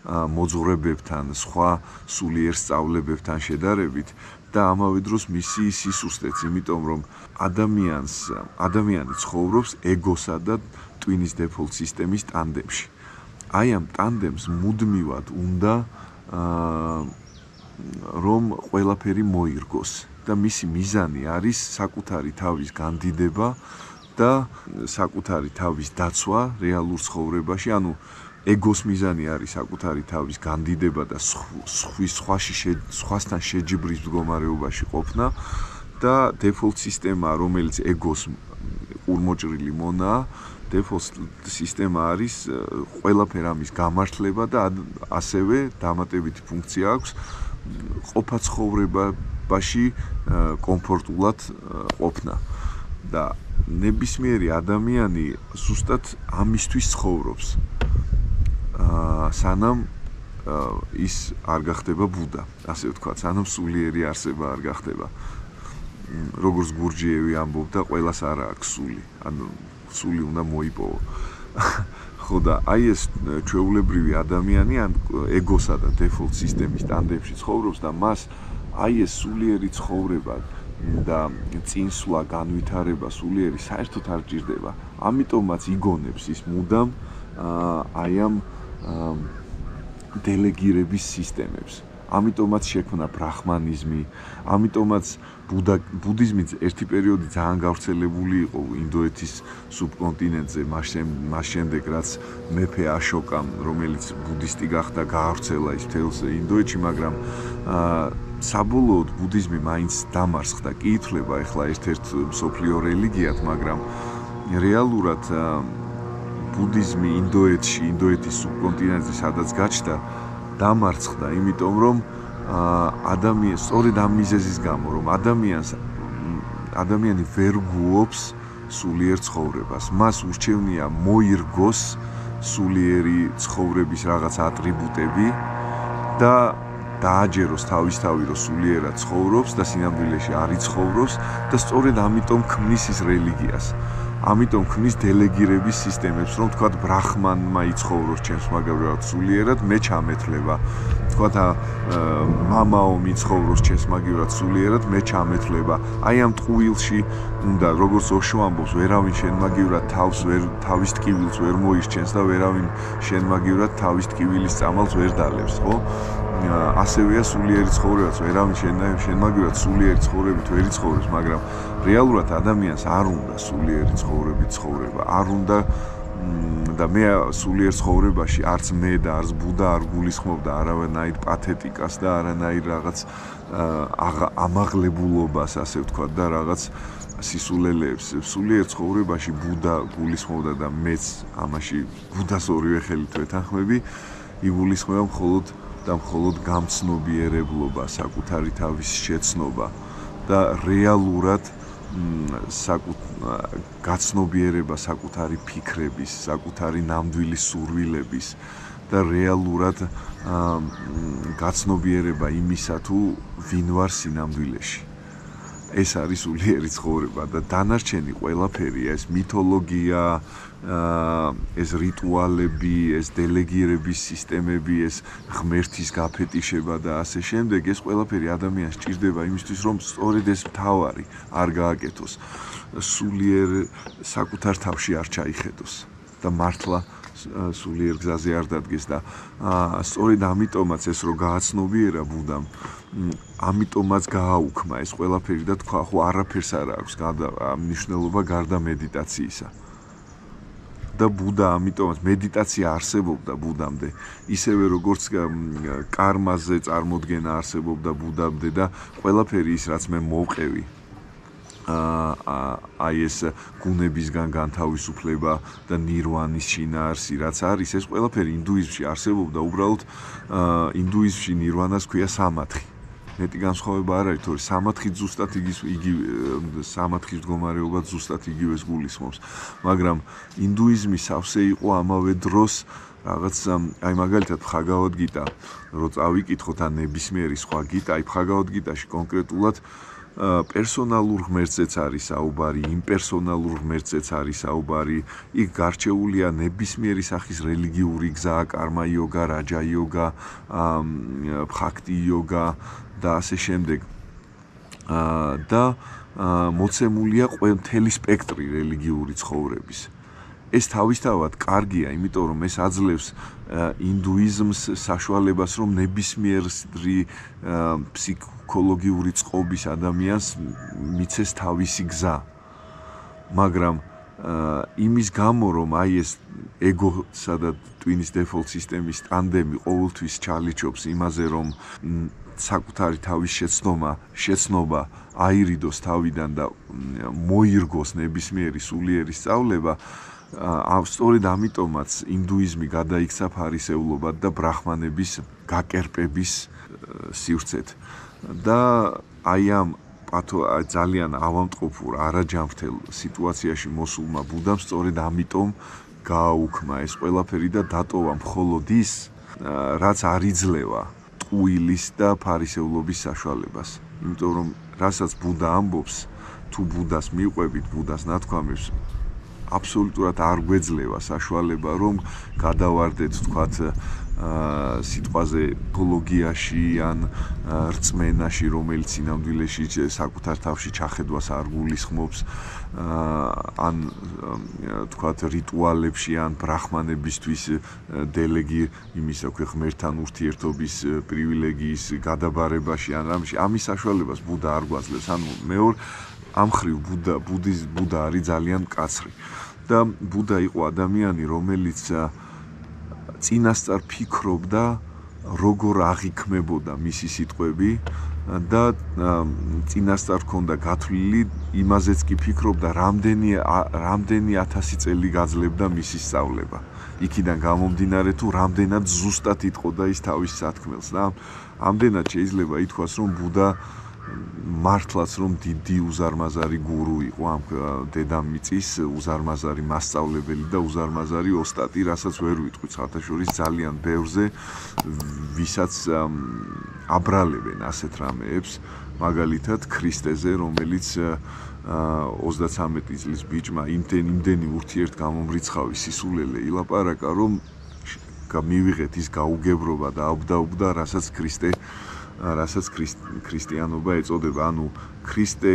მოძღვრებებთან, სხვა სულიერ სწავლებებთან შედარებით და ამავე დროს მისი სისუსტეც, იმიტომ რომ ადამიანს ადამიანი ცხოვრობს ეგოსა და ტვინის დეფოლტ სისტემის ტანდემში. აი ამ ტანდემს მუდმივად უნდა აა რომ ყველაფერი მოირგოს და მისი მიზანი არის საკუთარი თავის განდიდება და საკუთარი თავის დაცვა რეალურ ცხოვრებაში, ანუ ეგოს მიზანი არის საკუთარი თავის განდიდება და სხვის სხვაში სხვასთან შეჯიბრის მდგომარეობაში ყოფნა და დეფოლტ სისტემა, რომელიც ეგოს ურმოჭრილი მონაა, დეფოლტ სისტემა არის ყველაფერ ამის გამართლება და ასევე დამატებითი ფუნქცია აქვს ყოფა ცხოვრებაში კომფორტულად ყოფნა. და ნებისმიერი ადამიანი ზუსტად ამისთვის ცხოვრობს. აა სანამ ის არ გახდება ბუდა ასე ვთქვა სანამ სულიერი არსება არ გახდება. როგორც გურჯიევი ამბობდა ყველას არა აქვს სული. ანუ სული უნდა მოიპოვო. ხო და აი ეს ჩვეულებრივი ადამიანი ან ეგოსა და დეფოლტ სისტემის ტანდემში ცხოვრობს და მას აი ეს სულიერი ცხოვრება და წინსვლა განვითარება სულიერი საერთოდ არ ჭირდება. ამიტომაც იგონებს ის მუდამ აი ამ დელეგირების სისტემებს. ამიტომაც შექმნა ბრაჰმანიზმი, ამიტომაც ბუდა ბუდიზმი ერთი პერიოდი ძალიან გავრცელებული იყო ინდოეთის სუბკონტინენტზე, მას შემდეგ რაც მეფე აშოკამ, რომელიც ბუდისტი გახდა, გაავრცელა ის თელს ინდოეთში, მაგრამ აა საბოლოოდ ბუდიზმი მაინც დამარცხდა. კი ითვლება ახლა ერთ-ერთ სოფლიო რელიგიად, მაგრამ რეალურად ბუდიზმი ინდოეთში, ინდოეთის სუბკონტინენტზე სადაც გაჩნდა, დამარცხდა, იმიტომ რომ ადამიანს სწორედ ამ მიზეზის გამო, რომ ადამიანს ადამიანი ვერ გუობს სულიერ ცხოვრებას. მას ურჩევნია მოირგოს სულიერი ცხოვრების რაღაც ატრიბუტები და დააჯეროს თავისთავი რომ სულიერად ცხოვრობს და სინამდვილეში არ იცხოვრობს და სწორედ ამიტომ ქმნის ის რელიგიას. ამიტომ ქმნის დელეგირების სისტემებს, რომ თქვა ბრაჰმანმა იცხოვროს ჩემს მაგავრად სულიერად, მე ჩამეთლება. თქვა მამაო მიცხოვროს ჩემს მაგავრად სულიერად, მე ჩამეთლება. აი ამ ტყუილში უნდა როგორც ოშო ამბობს, ვერავინ შენ მაგავრად თავს ვერ თავის ტკივილს ვერ მოისჩენს და ვერავინ შენ მაგავრად თავის ტკივილის წამალს ვერ დალევს, ხო? ასევეა სულიერი ცხოვრებაც, ვერავინ შენ მაგავრად სულიერი ცხოვრებით ვერ იცხოვრებს, მაგრამ რეალურად ადამიანს არ უნდა სულიერი ცხოვრებით ცხოვრება, არ უნდა და მე სულიერ ცხოვრებაში არც მე და არც ბუდა არ გულისხმობდა არავენაირ პათეტიკას და არანაირ რაღაც ამაღლებულობას, ასე ვთქვა და რაღაც სისულელეებს. სულიერ ცხოვრებაში ბუდა გულისხმობდა და მეც ამაში ბუდას ორივე ხელით ვეთანხმები. იგულისხმება მხოლოდ და მხოლოდ გამცნობიერებლობა, საკუთარი თავის შეცნობა და რეალურად საკუთ გაცნობიერება საკუთარი ფიქრების, საკუთარი ნამდვილი სურვილების და რეალურად გაცნობიერება იმისა თუ ვინ ვარ სინამდვილეში. ეს არის ულიერი ცხოვრება და დანარჩენი ყველაფერი ეს მითოლოგია, ეს რიტუალები, ეს დელეგირების სისტემები, ეს ღმერთის გაფეტიშება და ასე შემდეგ, ეს ყველაფერი ადამიანს ჭირდება იმისთვის, რომ სწორედ ეს თავარი არ გააკეთოს, სულიერ საკუთარ თავში არ ჩაიხედოს და მართლა სულიერ გზაზე არ დადგეს და სწორედ ამიტომაც ეს რო გააცნობიერა ბუდამ ამიტომაც გააუქმა ეს ყველაფერი და თქვა ხო არაფერს არ აქვს მნიშვნელობა გარდა მედიტაციისა და ბუდა ამიტომაც მედიტაცია არსებობდა ბუდამდე. ისევე როგორც კარმაზე წარმოქმნა არსებობდა ბუდამდე და ყველაფერი ის რაც მე მოვყევი. აა აი ეს გუნებისგან განთავისუფლება და ნირვანის შინაარსი რაც არის ეს ყველაფერი ინდუიზმში არსებობდა. უბრალოდ ინდუიზმში ნირვანას ქვია სამათხი მეტი განსხვავება არ არის თორე სამათხი ზუსტად იგის იგი სამათხის მდგომარეობა ზუსტად იგივეს გულისხმობს მაგრამ ინდუიზმი სავსე იყო ამავე დროს რაღაც აი მაგალითად ფხაგავად გიტა რო წავიკითხოთ ან ნებისმიერი სხვა გიტა აი ფხაგავად გიტაში კონკრეტულად პერსონალურ ღმერთზეც არის საუბარი, იმპერსონალურ ღმერთზეც არის საუბარი. იქ გარჩეულია ნებისმიერი სახის რელიგიური გზა, კარმა იოგა, რაჯა იოგა, ფაქტი იოგა და ასე შემდეგ. აა და მოცემულია ყველთელი სპექტრი რელიგიური ცხოვრების. ეს თავისთავად კარგია, იმიტომ რომ ეს აძლევს ინდუიზმს საშუალებას, რომ ნებისმიერი ფსიქოლოგიური წყობის ადამიანს მიცეს თავისი გზა. მაგრამ იმის გამო, რომ აი ეს ეგოსა და ტვინის დეფოლტ სისტემის ტანდემი ყოველთვის ჩალიჩობს იმაზე, რომ საკუთარი თავის შეცნობა, შეცნობა აირიდოს თავიდან და მოირგოს ნებისმიერი სულიერი სწავლება, ა სწორედ ამიტომაც ინდუიზმი გადაიქცა ფარისეულობად და ბრაჰმანების გაკერპების სივრცეთ. და აი ამ პათო ძალიან ავამტყოფურ არაჯანმრთელ სიტუაციაში მოსულმა ბუდამ სწორედ ამიტომ გააუქმა ეს ყველაფერი და დატოვა მხოლოდ ის რაც არ იძლევა ტყუილის და ფარისეულობის საშუალებას. იმიტომ რომ რასაც ბუდა ამბობს თუ ბუდას მიყვებით ბუდას ნათქვამებს აბსოლუტურად არ გვეძლევა საშუალება რომ გადავარდეთ თქვათ სიტყვაზე ეკოლოგიაში ან რწმენაში რომელიც ინამდვილეში საკუთარ თავში ჩახედვას არ გულისხმობს აა ან თქვათ რიტუალებში ან ბრაჰმანებისთვის დელეგი იმის აქვე ღმერთთან ურთიერთობის პრივილეგიის გადაბარებაში ან ამის ამის საშუალებას ბუდა არ გვაძლევს. ანუ მეორე ამ ხრივ ბუდა ბუდის ბუდა არის ძალიან მკაცრი. და ბუდა იყო ადამიანი რომელიც წინასწარ ფიქრობდა როგორ აღიქმებოდა მისი სიტყვები და წინასწარ ქონდა გათვლილი იმაზეც კი ფიქრობდა რამდენი რამდენი 1000 წელი გაძლევდა მისი სწავლება. იქიდან გამომდინარე თუ რამდენად ზუსტად იტყოდა ის თავის სათქმელს და ამდენად შეიძლება ითქვას რომ ბუდა მართლაც რომ დიდი უზარმაზარი გურუ იყო ამ დედამიწის უზარმაზარი მასწავლებელი და უზარმაზარი ოსტატი, რასაც ვერ ვიტყვი საერთაშორის ძალიან ბევრზე, ვისაც აბრალებენ ასეთ რამეებს, მაგალითად ქრისტეზე, რომელიც 33 წლის ბიჭმა იმდენ იმდენი ურთიერთ გამომრიცხავი სისულელე ილაპარაკა, რომ მივიღეთ ის გაუგებრობა და აბდაუბდა, რასაც ქრისტე რასაც ქრისტიანობა ეწოდება, ანუ ქრისტე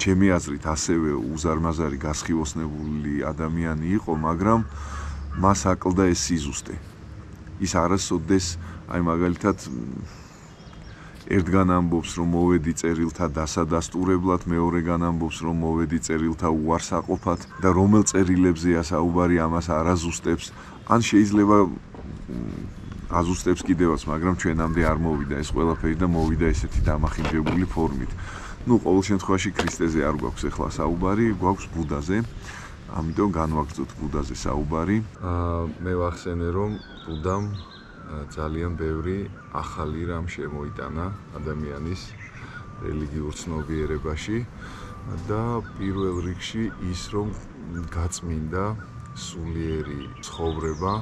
ჩემი აზრით ასევე უზარმაზარი გასხივოსნებული ადამიანი იყო, მაგრამ მას აკლდა ეს სიზუსტე. ის არასოდეს აი მაგალითად ერთგან ამბობს რომ მოვედი წერილთა დასადასტურებლად, მეორეგან ამბობს რომ მოვედი წერილთა უარსაყოფად და რომელ წერილებზეა საუბარი ამას არაზუსტებს, ან შეიძლება აზუსტებს კიდევაც, მაგრამ ჩვენამდე არ მოვიდა ეს ყველაფერი და მოვიდა ესეთი დამახინჯებული ფორმით. ну, ყოველ შემთხვევაში ქრისტეზე არ გვაქვს ახლა საუბარი, გვაქვს ბუდაზე. ამიტომ განვაგრძოთ ბუდაზე საუბარი. აა მე ვახსენე რომ ბუდამ ძალიან ბევრი ახალი რამ შემოიტანა ადამიანის რელიგიურ ცნობიერებაში და პირველ რიგში ის რომ გაწმინდა სულიერი ცხოვრება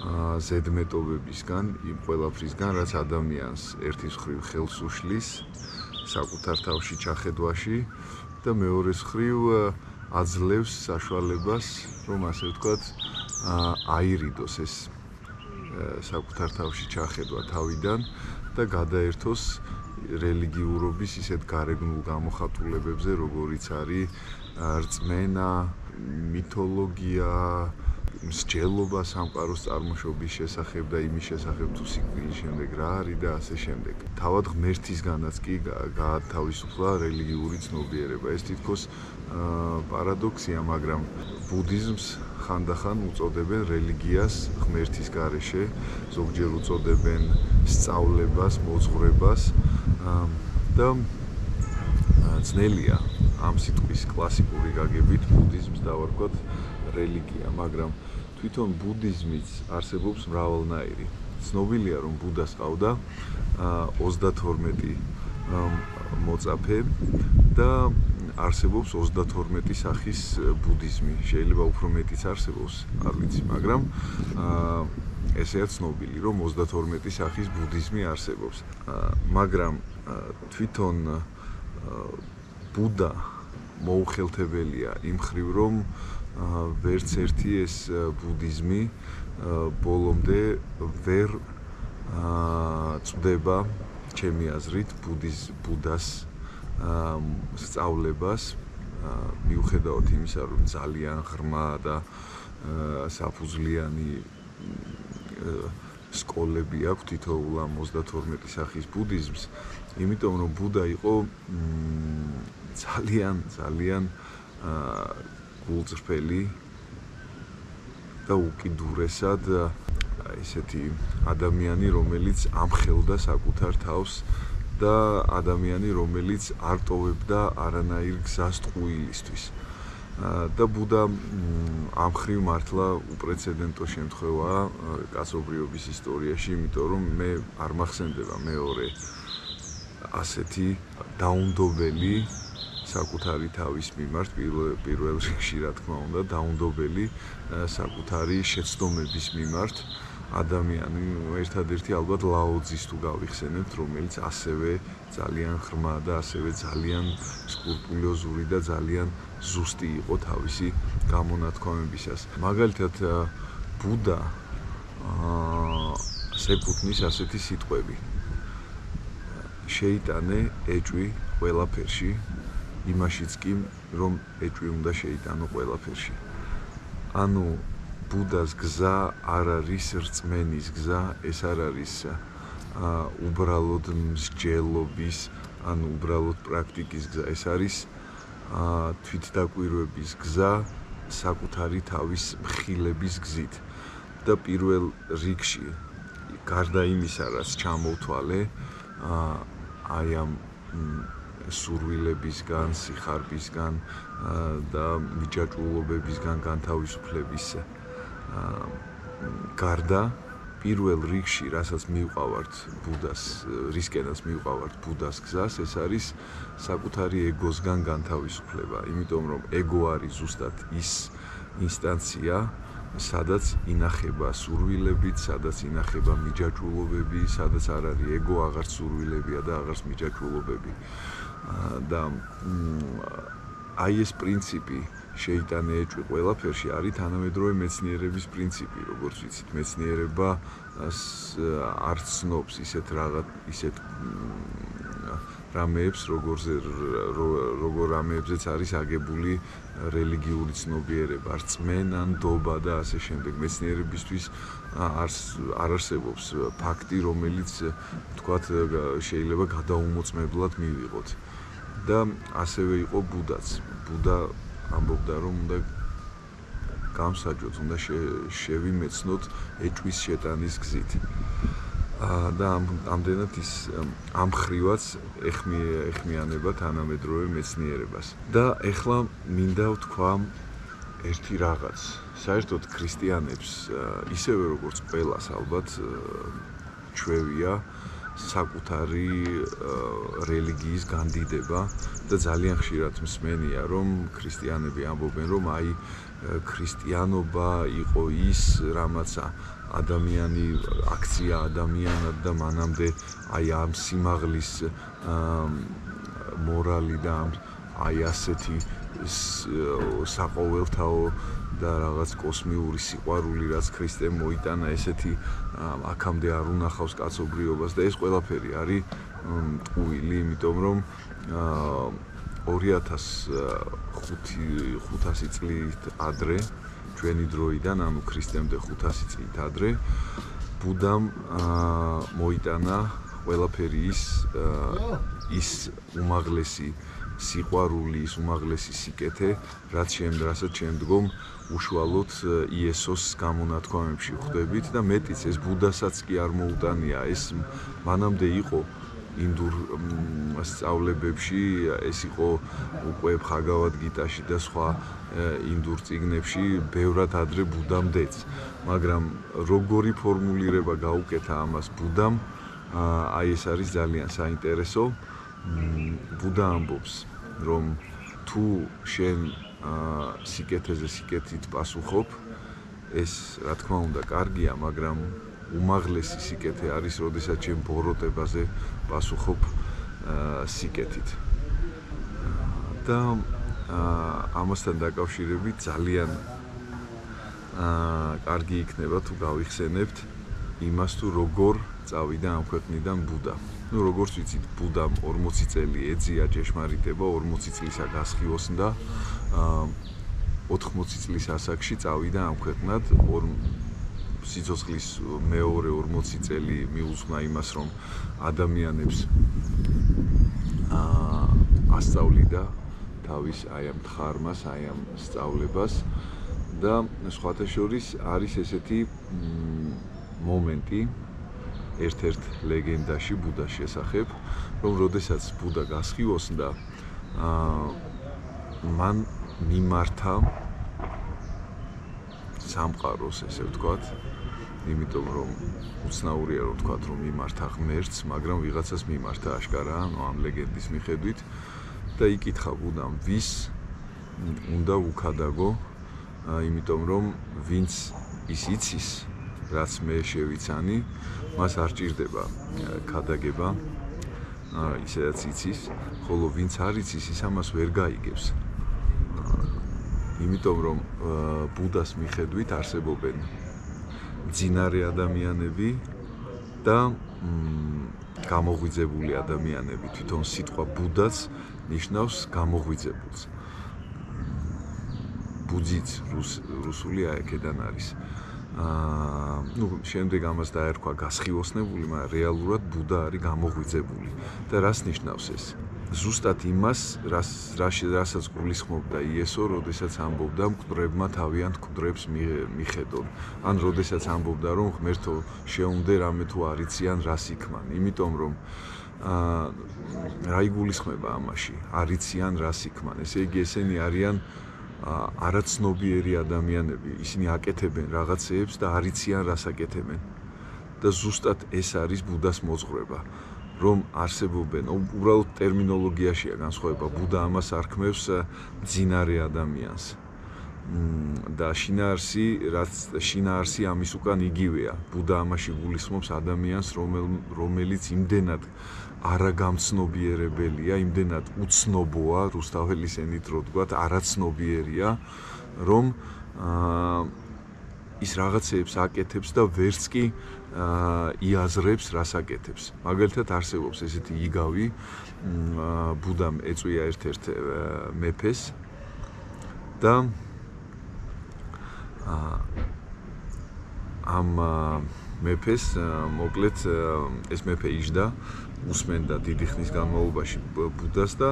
ზედმეტობებისგან, იმ ყველაფრისგან, რაც ადამიანს ერთის ხრივ ხელს უშლის საკუთარ თავში ჩახედვაში და მეორეს ხრივ აძლევს საშუალებას, რომ ასე ვთქვათ, აირიდოს ეს საკუთარ თავში ჩახედვა თავიდან და გადაერთოს რელიგიურობის ისეთ გარეგნულ გამოხატულებებზე, როგორიც არის რწმენა, მითოლოგია, მსჯელობა სამყაროს წარმოშობის შესახებ და იმის შესახებ თუ სიკვდილის შემდეგ რა არის და ასე შემდეგ. თავად ღმერთისგანაც კი გაათავისუფლა რელიგიური ცნობიერება. ეს თითქოს პარადოქსია, მაგრამ ბუდიზმს ხანდახან უწოდებენ რელიგიას ღმერთის გარეშე, ზოგჯერ უწოდებენ სწავლებას, მოძღვრებას და ძნელია ამ სიტყვის კლასიკური გაგებით ბუდიზმს დავარქვათ რელიგია, მაგრამ თვითონ ბუდიზმიც არსებობს მრავალნაირი. ცნობილია, რომ ბუდას ყავდა 32 მოწაფე და არსებობს 32 სახის ბუდიზმი. შეიძლება უფრო მეტიც არსებობს, არ ვიცი, მაგრამ ესეა ცნობილი, რომ 32 სახის ბუდიზმი არსებობს. მაგრამ თვითონ ბუდა მოუხელთებელია იმ ხრივ, რომ ვერც ერთი ეს ბუდიზმი ბოლომდე ვერ წდება ჩემი აზრით ბუდის ბუდას სწავლებას. მიუხედავად იმისა რომ ძალიან ღრმა და საფუძვლიანი სკოლები აქვს თითოეულ ამ 32 სახის ბუდიზმს იმიტომ რომ ბუდა იყო ძალიან ძალიან გულწრფელი და უკიდურესად ესეთი ადამიანი, რომელიც ამხელდა საკუთარ თავს და ადამიანი, რომელიც არ ტოვებდა არანაირ გზას ტყუილისთვის. და ბუდა ამ ხრივ მართლა უპრეცედენტო შემთხვევაა კაცობრიობის ისტორიაში, იმიტომ რომ მე არ მახსენდება მეორე ასეთი დაუნდობელი საკუთარი თავის მიმართ პირველ რიგში რა თქმა უნდა დაუნდობელი საკუთარი შეცდომების მიმართ ადამიანი ერთადერთი ალბათ ლაოძის თუ გავიხსენებთ, რომელიც ასევე ძალიან ღრმა და ასევე ძალიან სკრუპულოზური და ძალიან ზუსტი იყო თავისი გამონათქვამებისას. მაგალითად ბუდა აა სეკუთნის ასეთი სიტყვები. შეიტანე ეჭვი ყველაფერში, იმაშიც კი რომ ეჭვი უნდა შეიტანო ყველაფერში. ანუ ბუდას გზა არ არის რწმენის გზა, ეს არ არის აა უბრალოდ მსჯელობის, ანუ უბრალოდ პრაქტიკის გზა, ეს არის აა თვითდაკვირვების გზა საკუთარი თავის მხილების გზით. და პირველ რიგში გარდა იმისა, რაც ჩამოვთვალე, აა აი ამ სურვილებისგან, სიხარბისგან და მიჯაჭვულობებისგან განთავისუფლების გარდა პირველ რიგში, რასაც მივყავართ ბუდას, რისკენაც მივყავართ ბუდას გზას, ეს არის საკუთარი ეგოსგან განთავისუფლება, იმიტომ რომ ეგო არის ზუსტად ის ინსტანცია, სადაც ინახება სურვილები, სადაც ინახება მიჯაჭვულობები, სადაც არ არის ეგო, აღარ სურვილებია და აღარ მიჯაჭვულობები. და აი ეს პრინციპი შეიტანე ეჭვი ყველაფერში არის თანამედროვე მეცნიერების პრინციპი, როგორც ვიცით, მეცნიერება არც ცნობს ისეთ რაღაც ისეთ რამეებს, როგორზე როგორ რამეებზეც არის აგებული რელიგიური ცნობიერება, რწმენა, ნდობა და ასე შემდეგ. მეცნიერებისთვის არ არ არსებობს ფაქტი, რომელიც თქვათ შეიძლება გადაუმოწმებლად მივიღოთ. და ასევე იყო ბუდაც. ბუდა ამბობდა რომ უნდა გამსაჯოთ, უნდა შევიმეცნოთ ეჭვის შეტანის გზით. აა და ამდენად ის ამხრივაც ეხმი ეხმიანება თანამედროვე მეცნიერებას. და ეხლა მინდა ვთქვა ერთი რაღაც. საერთოდ ქრისტიანებს ისევე როგორც ყველას ალბათ ჩვევია საკუთარი რელიგიის განდიდება და ძალიან ხშირად მსმენია რომ ქრისტიანები ამბობენ რომ აი ქრისტიანობა იყო ის რამაცა ადამიანი აქცია ადამიანად და მანამდე აი ამ სიმაღლის მორალი და აი ასეთი საყოველთაო და რაღაც კოსმიური სიყვარული რაც ქრისტემ მოიტანა ესეთი აქამდე არ უნახავს კაცობრიობას და ეს ყველაფერი არის ტყუილი იმიტომ რომ 2005-500 წლით ადრე ჩვენი დროიდან ანუ ქრისტემდე 500 წლით ადრე ბუდამ მოიტანა ყველაფერი ის ის უმაღლესი სიყვარული, ის უმაღლესი სიკეთე, რაც შემდეგ, რასაც შემდგომ უშუალოდ იესოს გამონათქვამებში ხვდებით და მეტიც ეს ბუდასაც კი არ მოუტანია, ეს მანამდე იყო ინდურ სწავლებებში, ეს იყო უკვე ხაგავად გიტაში და სხვა ინდურ წიგნებში, ბევრად ადრე ბუდამდეც, მაგრამ როგორი ფორმულირება გაუკეთა ამას ბუდამ, აი ეს არის ძალიან საინტერესო. ბუდა ამბობს, რომ თუ შენ სიკეთეზე სიკეთით პასუხობ, ეს რა თქმა უნდა კარგია, მაგრამ უმაღლესი სიკეთე არის, როდესაც შენ ბოროტებაზე პასუხობ სიკეთით. და ამასთან დაკავშირებით ძალიან აა კარგი იქნება თუ გავიხსენებთ იმას თუ როგორ წავიდა ამ ქვეყნიდან ბუდა. Ну როგორც ვიცით ბუდამ 40 წელი ეძია ჭეშმარიტება 40 წლისა გასხიოსნდა აა 80 წლის ასაკში წავიდა ამ ქვეყნად. სიცოცხლის მეორე 40 წელი მიუძღვნა იმას რომ ადამიანებს აა ასწავლიდა თავის აი ამ თხარმას, აი ამ სწავლებას. და სხვათა შორის არის ესეთი მომენტი ერთ-ერთ ლეგენდაში ბუდას შესახებ, რომ როდესაც ბუდა გასხივოსნდა, აა მან მიმართა სამყაროს, ესე ვთქვათ, იმიტომ რომ უცნაურია რომ ვთქვათ, რომ მიმართა ღმერთს, მაგრამ ვიღაცას მიმართა აშკარა, ანუ ამ ლეგენდის მიხედვით. და იკითხა ბუდამ, ვის უნდა უქადაგო, იმიტომ რომ ვინც ის იცის რაც მე შევიცანი, მას არ ჭირდება ქადაგება. აა ისედაც იცის, ხოლო ვინც არ იცის, ის ამას ვერ გაიგებს. იმიტომ რომ ბუდას მიხედვით არსებობენ ძინარე ადამიანები და გამოღვიძებული ადამიანები. თვითონ სიტყვა ბუდაც ნიშნავს გამოღვიძებულს. ბუძიც რუსული აეკედან არის. აა ну შემდეგ ამას დაერქვა გასხივოსნებული, მაგრამ რეალურად ბუდა არის გამოღვიძებული. და რას ნიშნავს ეს? ზუსტად იმას, რას რასაც გულისხმობდა იესო, როდესაც ამბობდა მკვდრებმა თავიანთ მკვდრებს მიხედონ. ან როდესაც ამბობდა, რომ ღმერთო შეუნდე რამე თუ არიციან რას იქმან. იმიტომ რომ აა რა იგულისხმება ამაში? არიციან რას იქმან. ესე იგი ესენი არიან არაცნობიერი ადამიანები, ისინი აკეთებენ რაღაცეებს და არიციან რას აკეთებენ. და ზუსტად ეს არის ბუდას მოძღვრება, რომ არსებობენ, უბრალოდ ტერმინოლოგიაშია განსხვავება, ბუდა ამას არქმევს ძინარე ადამიანს. და შინაარსი, რაც შინაარსი ამის უკან იგივეა. ბუდა ამაში გულისხმობს ადამიანს, რომელიც იმდენად არაგამცნობიერებელია, იმდენად უცნობოა, რუსთაველის ენით რო ვთქვათ, არაცნობიერია, რომ აა ის რაღაცეებს აკეთებს და ვერც კი აა იაზრებს, რას აკეთებს. მაგალითად არსებობს ესეთი იგავი აა ბუდამ ეწვია ერთ-ერთ მეფეს და აა ამ მეფეს მოკლედ ეს მეფე იждა უსმენდა დიდი ხნის განმავლობაში ბუდას და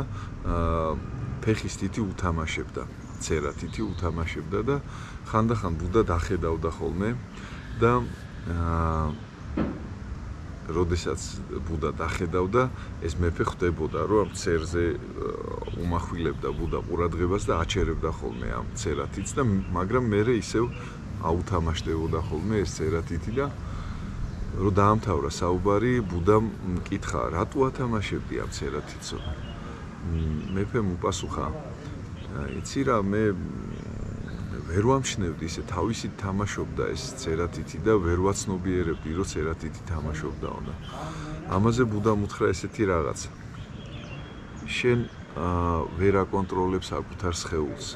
ფეხის თითი უთამაშებდა, ცერა თითი უთამაშებდა და ხანდახან ბუდა დახედავდა ხოლმე და როდესაც ბუდა დახედავდა, ეს მეფე ხვდებოდა, რომ ამ ცერზე უმახვილებდა ბუდა ყურადღებას და აჩერებდა ხოლმე ამ ცერათიც და მაგრამ მე ისევ აუთამაშდებოდა ხოლმე ეს ცერათითი და რომ დაამთავრა საუბარი, ბუდამ მკითხა, რატო ათამაშებდი ამ ცერათიცო? მეფემ უპასუხა, იცი რა, მე ვერ ვამჩნევდი ისე თავისი თამაშობდა ეს ცერათითი და ვერ ვაცნობიერებდი, რომ ცერათითი თამაშობდაო და ამაზე ბუდამ უთხრა ესეთი რაღაც. შენ აა ვერ აკონტროლებს საკუთარ სხეულს.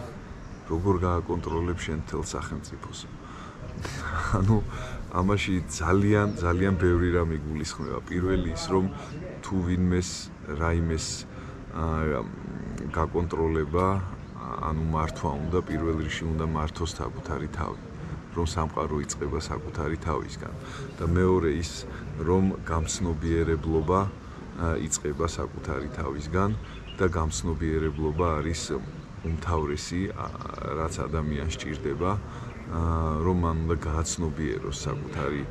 როგორ გააკონტროლებ შენ თელ სახელმწიფოს? (laughs) ანუ ამაში ძალიან ძალიან ბევრი რამ იგულისხმება. პირველი ის რომ თუ ვინმეს რაიმეს გაკონტროლება, ანუ მართვა უნდა პირველ რიგში უნდა მართოს საკუთარი თავი, რომ სამყარო იწება საკუთარი თავისგან. და მეორე ის რომ გამცნობიერებლობა იწება საკუთარი თავისგან და გამცნობიერებლობა არის უმთავრესი რაც ადამიანს ჭირდება რომ მან უნდა გააცნობიეროს საკუთარი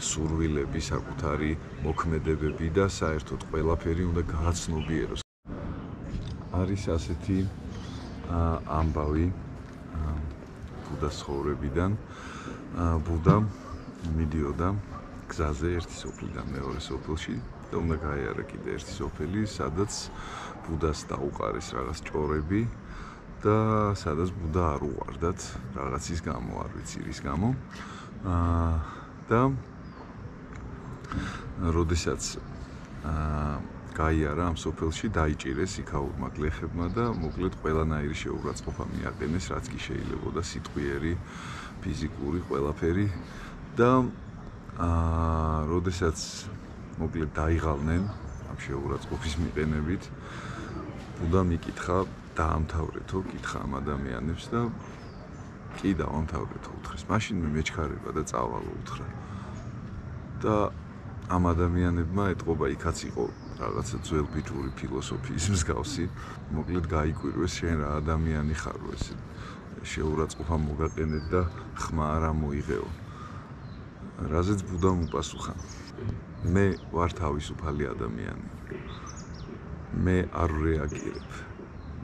სურვილები, საკუთარი მოქმედებები და საერთოდ ყველაფერი უნდა გააცნობიეროს. არის ასეთი ამბავი ბუდას ხოვრებიდან. ბუდა მიდიოდა გზაზე ერთი სოფლიდან მეორე სოფელში და უნდა გაიარა კიდე ერთი სოფელი, სადაც ბუდას დაუყარეს რაღაც ჭორები. და სადაც ბუდა არ უყარდათ რაღაცის გამო, არ ვიცი რის გამო. აა და როდესაც აა გაიარა ამ სოფელში დაიჭირეს იქაურმა გლეხებმა და მოკლედ ყველანაირი შეურაცხყოფა მიაყენეს, რაც კი შეიძლება და სიტყვიერი, ფიზიკური ყველაფერი და აა როდესაც მოკლედ დაიღალნენ ამ შეურაცხყოფის მიყენებით, ბუდა მიკითხა დაამთავრეთო, კითხა ამ ადამიანებს და კი დაამთავრეთო უთხრეს. მაშინ მე მეჩქარება და წავალო უთხრა. და ამ ადამიანებმა ეთყობა იქაც იყო რაღაცა ძველ ბიჭური ფილოსოფიის მსგავსი. მოკლედ გაიკვირვეს შენ რა ადამიანი ხარო ეს შეურაცხყოფა მოგაყენეთ და ხმა არ ამოიღეო. რაზეც ბუდამ უპასუხა. მე ვარ თავისუფალი ადამიანი. მე არ რეაგირებ.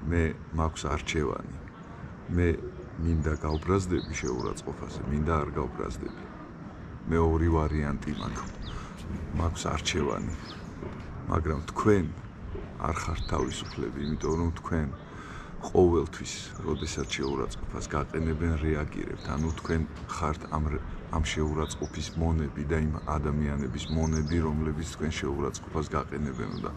მე მაქვს არჩევანი. მე მინდა გავბრაზდები შეურაცხყოფაზე, მინდა არ გავბრაზდები. მე ორი ვარიანტი მაქვს. მაქვს არჩევანი. მაგრამ თქვენ არ ხართ თავისუფლები, იმიტომ რომ თქვენ ყოველთვის, როდესაც შეურაცხყოფას გაყენებენ, რეაგირებთ. ანუ თქვენ ხართ ამ ამ შეურაცხყოფის მონები და იმ ადამიანების მონები, რომლებიც თქვენ შეურაცხყოფას გაყენებენ და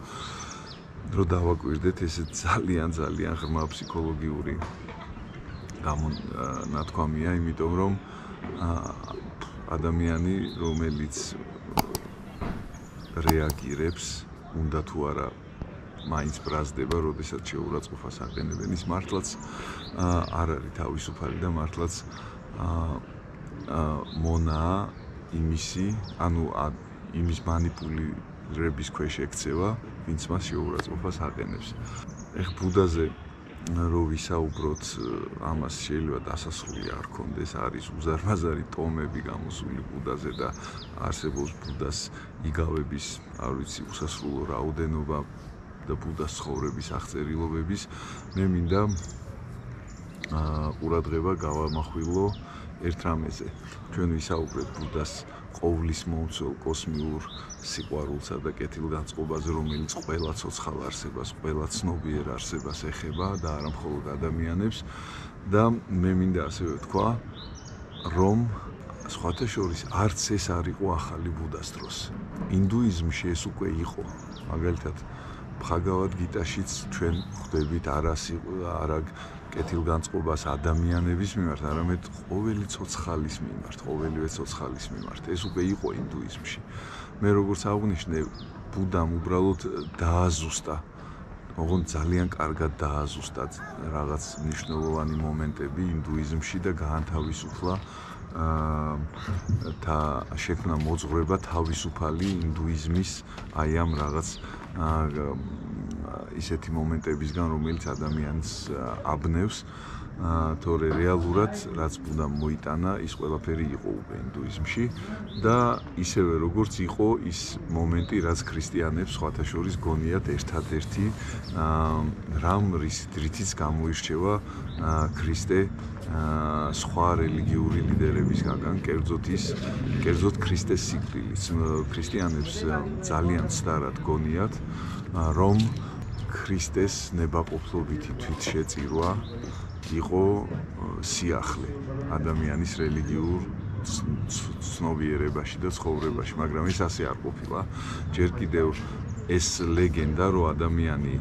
რომ დავაკვირდეთ ესე ძალიან ძალიან ღრმა ფსიქოლოგიური გამონათქვამია, იმიტომ რომ ადამიანი რომელიც რეაგირებს, უნდა თუ არა მაინც ბრაზდება, როდესაც შეურაცხყოფას აყენებენ, ის მართლაც არ არის თავისუფალი და მართლაც მონაა იმისი, ანუ იმის მანიპულირების ქვეშ ექცევა, ვინც მას შეურაცხყოფას აყენებს. ეხ ბუდაზე რო ვისაუბროთ, ამას შეიძლება დასასრული არ კონდეს, არის უზარმაზარი ტომები გამოსული ბუდაზე და არსებობს ბუდას იგავების, არ ვიცი, უსასრულო რაოდენობა და ბუდას ცხოვრების აღწერილობების. მე მინდა აა ყურადღება გავამახვილო ერთ რამეზე. ჩვენ ვისაუბრეთ ბუდას ყოვლის მომცველ კოსმიურ სიყვარულსა და კეთილგანწყობაზე, რომელიც ყველა ცოცხალ არსებას, ყველა ცნობიერ არსებას ეხება და არა მხოლოდ ადამიანებს და მე მინდა ასევე ვთქვა, რომ სხვათა შორის არც ეს არ იყო ახალი ბუდას დროს. ინდუიზმში ეს უკვე იყო. მაგალითად, ფაგავად გიტაშიც ჩვენ ხვდებით არასი არა კეთილგანწყობას ადამიანების მიმართ, არამედ ყოველი ცოცხალის მიმართ, ყოველივე ცოცხალის მიმართ. ეს უკვე იყო ინდუიზმში. მე როგორც აღნიშნე, ბუდამ უბრალოდ დააზუსტა. ოღონდ ძალიან კარგად დააზუსტა რაღაც მნიშვნელოვანი მომენტები ინდუიზმში და გაანთავისუფლა აა და შექმნა მოძღვრება თავისუფალი ინდუიზმის აი ამ რაღაც ისეთი მომენტებისგან, რომელიც ადამიანს აბნევს, თორე რეალურად რაც უნდა მოიტანა, ის ყველაფერი იყო უკვე ინდუიზმში და ისევე როგორც იყო ის მომენტი, რაც ქრისტიანებს სხვათა შორის გონიათ ერთადერთი რამ რითიც გამოირჩევა ქრისტე სხვა რელიგიური ლიდერებისგან, კერძოდ ის, კერძოდ ქრისტეს სიკვდილის. ქრისტიანებს ძალიან ცდარად გონიათ, რომ ქრისტეს ნებაყოფლობითი თვითშეწირვა იყო სიახლე ადამიანის რელიგიურ ცნობიერებაში და ცხოვრებაში, მაგრამ ეს ასე არ ყოფილა. ჯერ კიდევ ეს ლეგენდა, რომ ადამიანი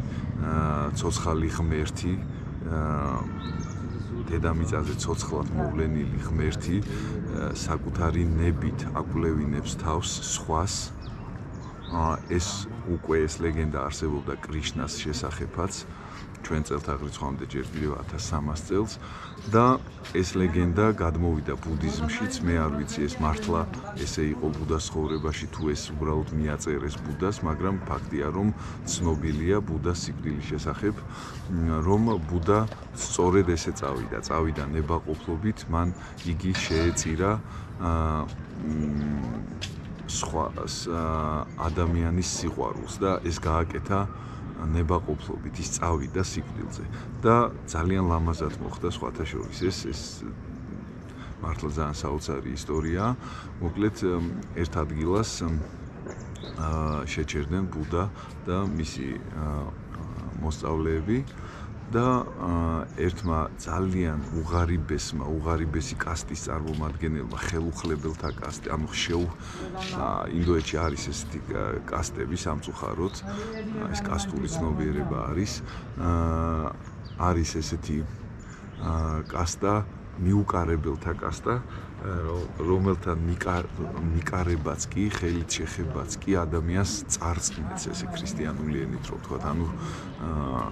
ცოცხალი ღმერთი დედამიწაზე ცოცხლად მოვლენილი ღმერთი საკუთარი ნებით აკვლევინებს თავს სხვას ეს უკვე ეს ლეგენდა არსებობდა კრიშნას შესახებაც ჩვენ წელთაღრიცხვამდე ჯერ კიდევ 1300 წელს. და ეს ლეგენდა გადმოვიდა ბუდიზმშიც. მე არ ვიცი ეს მართლა ესე იყო ბუდას ხოვრებაში თუ ეს უბრალოდ მიაწერეს ბუდას მაგრამ ფაქტია რომ ცნობილია ბუდას სიკვდილის შესახებ რომ ბუდა სწორედ ესე წავიდა. წავიდა ნებაყოფლობით მან იგი შეეწირა აა სხვა ადამიანის სიყვარულს და ეს გააკეთა ნებაყოფლობით ის წავიდა სიკვდილზე. და ძალიან ლამაზად მოხდა სხვათა შორის. ეს ეს მართლა ძალიან საოცარი ისტორია. მოკლედ ერთ ადგილას აა შეჩერდნენ ბუდა და მისი მოსწავლეები და ერთმა ძალიან უღარიბესმა, უღარიბესი კასტის წარმომადგენელმა ხელუხლებელთა კასტი, ანუ შეუ ინდოეთში არის ესეთი კასტები სამწუხაროდ, ეს კასტური ცნობიერება არის. არის ესეთი კასტა მიუკარებელთა კასტა, რომელთა მიკარებაც კი, ხელით შეხებაც კი ადამიანს წარწმენს ესე ქრისტიანული ენით რო ვთქვა, ანუ აა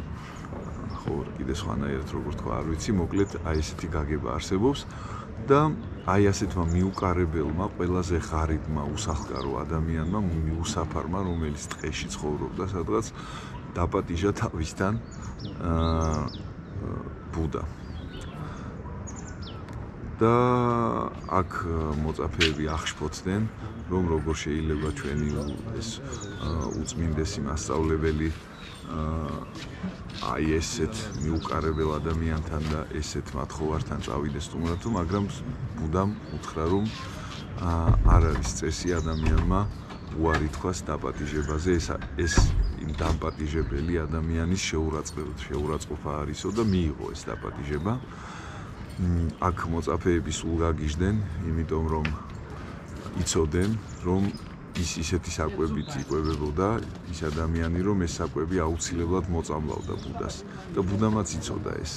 ხო კიდე სხვანაირად როგორ თქვა არ ვიცი მოკლედ აი ესეთი გაგება არსებობს და აი ასეთმა მიუკარებელმა ყველაზე ღარიბმა უსახკარო ადამიანმა მიუსაფარმა რომელიც ტყეში ცხოვრობდა სადღაც დაპატიჟა თავისთან აა ბუდა. და აქ მოწაფეები ახშფოთდნენ რომ როგორ შეიძლება ჩვენი ეს უწმინდესი მასწავლებელი აი ესეთ მიუყარებელ ადამიანთან და ესეთ მათხოვართან წავიდეს თუმცა მაგრამ ბუდამ უთხრა რომ არ არის წესი ადამიანმა უარი თქვას დაპატიჟებაზე. ეს ეს იმ დამპატიჟებელი ადამიანის შეურაცხყოფა შეურაცხყოფა არისო და მიიღო ეს დაპატიჟება. აქ მოწაფეები სულ გაგიჟდნენ იმიტომ რომ იცოდნენ რომ ის ისეთი საკვებით იკვებებოდა ის ადამიანი რომ ეს საკვები აუცილებლად მოწამლავდა ბუდას და ბუდამაც იცოდა ეს.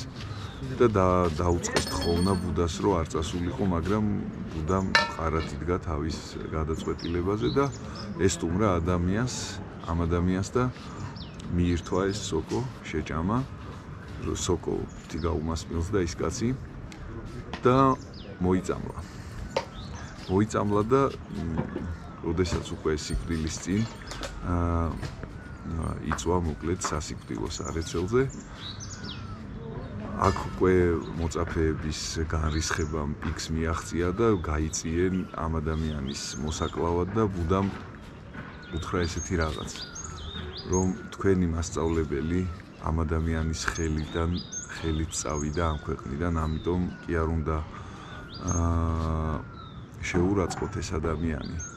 და დაუწყეს თხოვნა ბუდას რომ არ წასულიყო მაგრამ ბუდამ ყარად იდგა თავის გადაწყვეტილებაზე და ესტუმრა ადამიანს ამ ადამიანს და მიირთვა ეს სოკო შეჭამა სოკო თიგაუმასმილს და ის კაცი და მოიწამლა. მოიწამლა და როდესაც უკვე სიკვდილის წინ აა იწვა მოკლედ სასიკვდილო სარეცელზე აქ უკვე მოწაფეების განრისხებამ პიქს მიაღწია და გაიწიენ ამ ადამიანის მოსაკლავად და ბუდამ უთხრა ესეთი რაღაც რომ თქვენი მასწავლებელი ამ ადამიანის ხელიდან ხელით წავიდა ამ ქვეყნიდან ამიტომ კი არ უნდა აა შეურაცხოთ ეს ადამიანი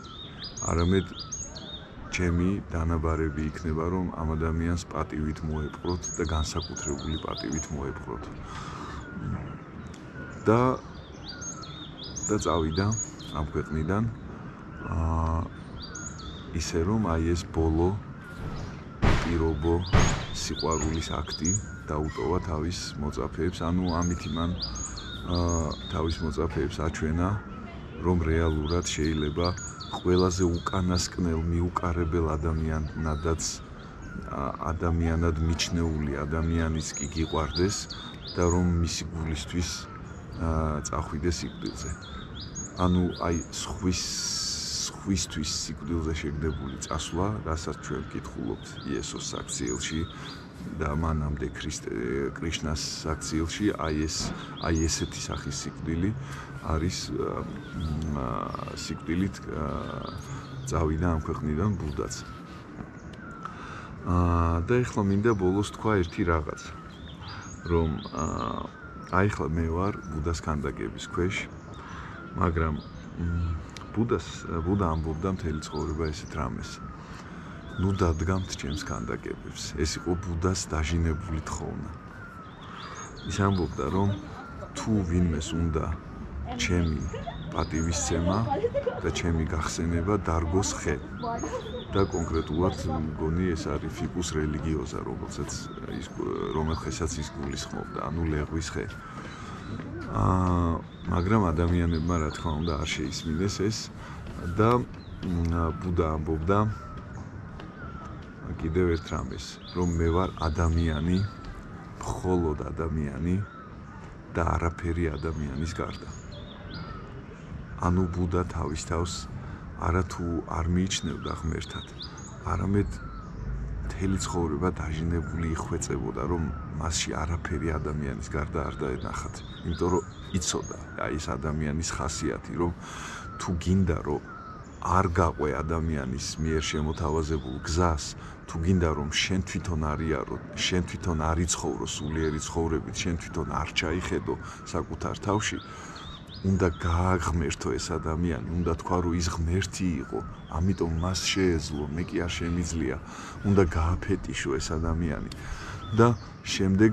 არამედ ჩემი დანაბარები იქნება რომ ამ ადამიანს პატივით მოეპყროთ და განსაკუთრებული პატივით მოეპყროთ. და და წავიდა ამ ქვეყნიდან. აა ისე რომ აი ეს ბოლო პირობო სიყვარულის აქტი დაუტოვა თავის მოწაფეებს. ანუ ამით იმან აა თავის მოწაფეებს აჩვენა რომ რეალურად შეიძლება ყველაზე უკანასკნელ მიუკარებელ ადამიანადაც ადამიანად მიჩნეული ადამიანის კი გიყვარდეს და რომ მისი გულისთვის წახვიდეს სიკვდილზე. ანუ აი სხვის სხვისთვის სიკვდილზე შეგდებული წასვლა, რასაც ჩვენ ვკითხულობთ იესოს საქციელში და მანამდე ქრისტე კრიშნას საქციელში, აი ეს აი ესეთი სახის სიკვდილი არის სიკვდილით წავიდა ამ ქვეყნიდან ბუდაც. აა და ეხლა მინდა ბოლოს თქვა ერთი რაღაც. რომ აი ხლა მე ვარ ბუდას კანდაკების ქვეშ, მაგრამ ბუდას ბუდა ამბობდა მთელი ცხოვრება ესეთ რამეს. ნუ დადგამთ ჩემს კანდაკებებს. ეს იყო ბუდას დაჟინებული თხოვნა. ის ამბობდა რომ თუ ვინმეს უნდა ჩემი პატივისცემა და ჩემი გახსენება დარგოს ხე. და კონკრეტულად მგონი ეს არის ფიკუს რელიგიოზა, რომელსაც ის რომელსაც ის გულისხმობდა, ანუ ლეღვის ხე. აა მაგრამ ადამიანებმა რა თქმა უნდა არ შეისმინეს ეს და ბუდა ამბობდა კიდევ ერთ რამეს, რომ მე ვარ ადამიანი, მხოლოდ ადამიანი და არაფერი ადამიანის გარდა. ანუ ბუდა თავის თავს არათუ არ მიიჩნევდა ღმერთად. არამედ მთელი ცხოვრება დაჟინებული იხვეწებოდა რომ მასში არაფერი ადამიანის გარდა არ დაენახათ. იმიტომ რომ იცოდა აი ეს ადამიანის ხასიათი რომ თუ გინდა რომ არ გაყვე ადამიანის მიერ შემოთავაზებულ გზას თუ გინდა რომ შენ თვითონ არიარო შენ თვითონ არიცხოვრო სულიერი ცხოვრებით შენ თვითონ არ ჩაიხედო საკუთარ თავში უნდა გააღმერთო ეს ადამიანი, უნდა თქვა რომ ის ღმერთი იყო, ამიტომ მას შეეძლო, მე კი არ შემიძლია. უნდა გააფეტიშო ეს ადამიანი. და შემდეგ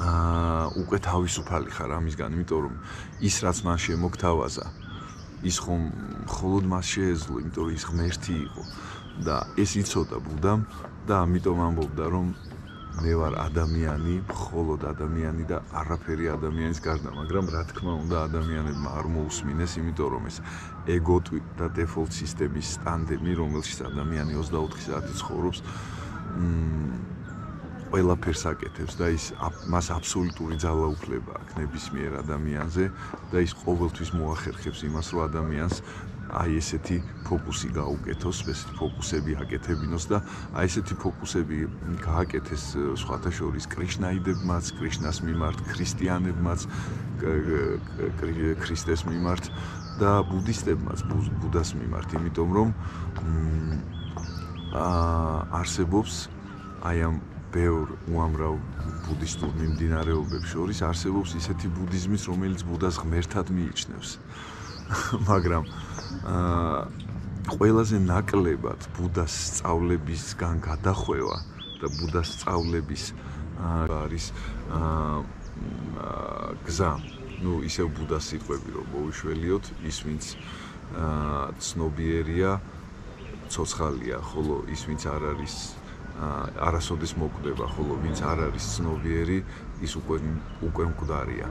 აა უკვე თავისუფალი ხარ ამისგან, იმიტომ რომ ის რაც მან შემოგთავაზა, ის ხომ მხოლოდ მას შეეძლო, იმიტომ რომ ის ღმერთი იყო და ეს იცოდა ბუდამ და ამიტომ ამბობდა რომ მე ვარ ადამიანი, მხოლოდ ადამიანი და არაფერი ადამიანის გარდა, მაგრამ რა თქმა უნდა ადამიანებმა არ მოусმინეს, იმიტომ რომ ეს ეგო და დეფოლტ სისტემის სტანდარტი, რომელშიც ადამიანი 24 საათი ცხოვრობს, მ ყველაფერს აკეთებს და ის მას აბსოლუტური ძალაუფლება აქვს ნებისმიერ ადამიანზე და ის ყოველთვის მოახერხებს იმას, რომ ადამიანს აი ესეთი ფოკუსი გაუკეთოს, ესეთი ფოკუსები აკეთებინოს და აი ესეთი ფოკუსები გააკეთეს სხვათა შორის კრიშნაიდებმაც, კრიშნას მიმართ, ქრისტიანებმაც, ქრისტეს მიმართ და ბუდისტებმაც, ბუდას მიმართ, იმიტომ რომ აა არსებობს აი ამ ბევრ უამრავ ბუდისტურ მიმდინარეობებს შორის არსებობს ისეთი ბუდიზმიც, რომელიც ბუდას ღმერთად მიიჩნევს. (laughs) მაგრამ აა ყველაზე ნაკლებად ბუდას სწავლებისგან გადახვევა და ბუდას სწავლების არის გზა. ну ისევ ბუდას სიტყვები რომ მოვიშველიოთ ის ვინც ცნობიერია ცოცხალია ხოლო ის ვინც არ არის არასოდეს მოკვდება ხოლო ვინც არ არის ცნობიერი ის უკვე უკვე მკვდარია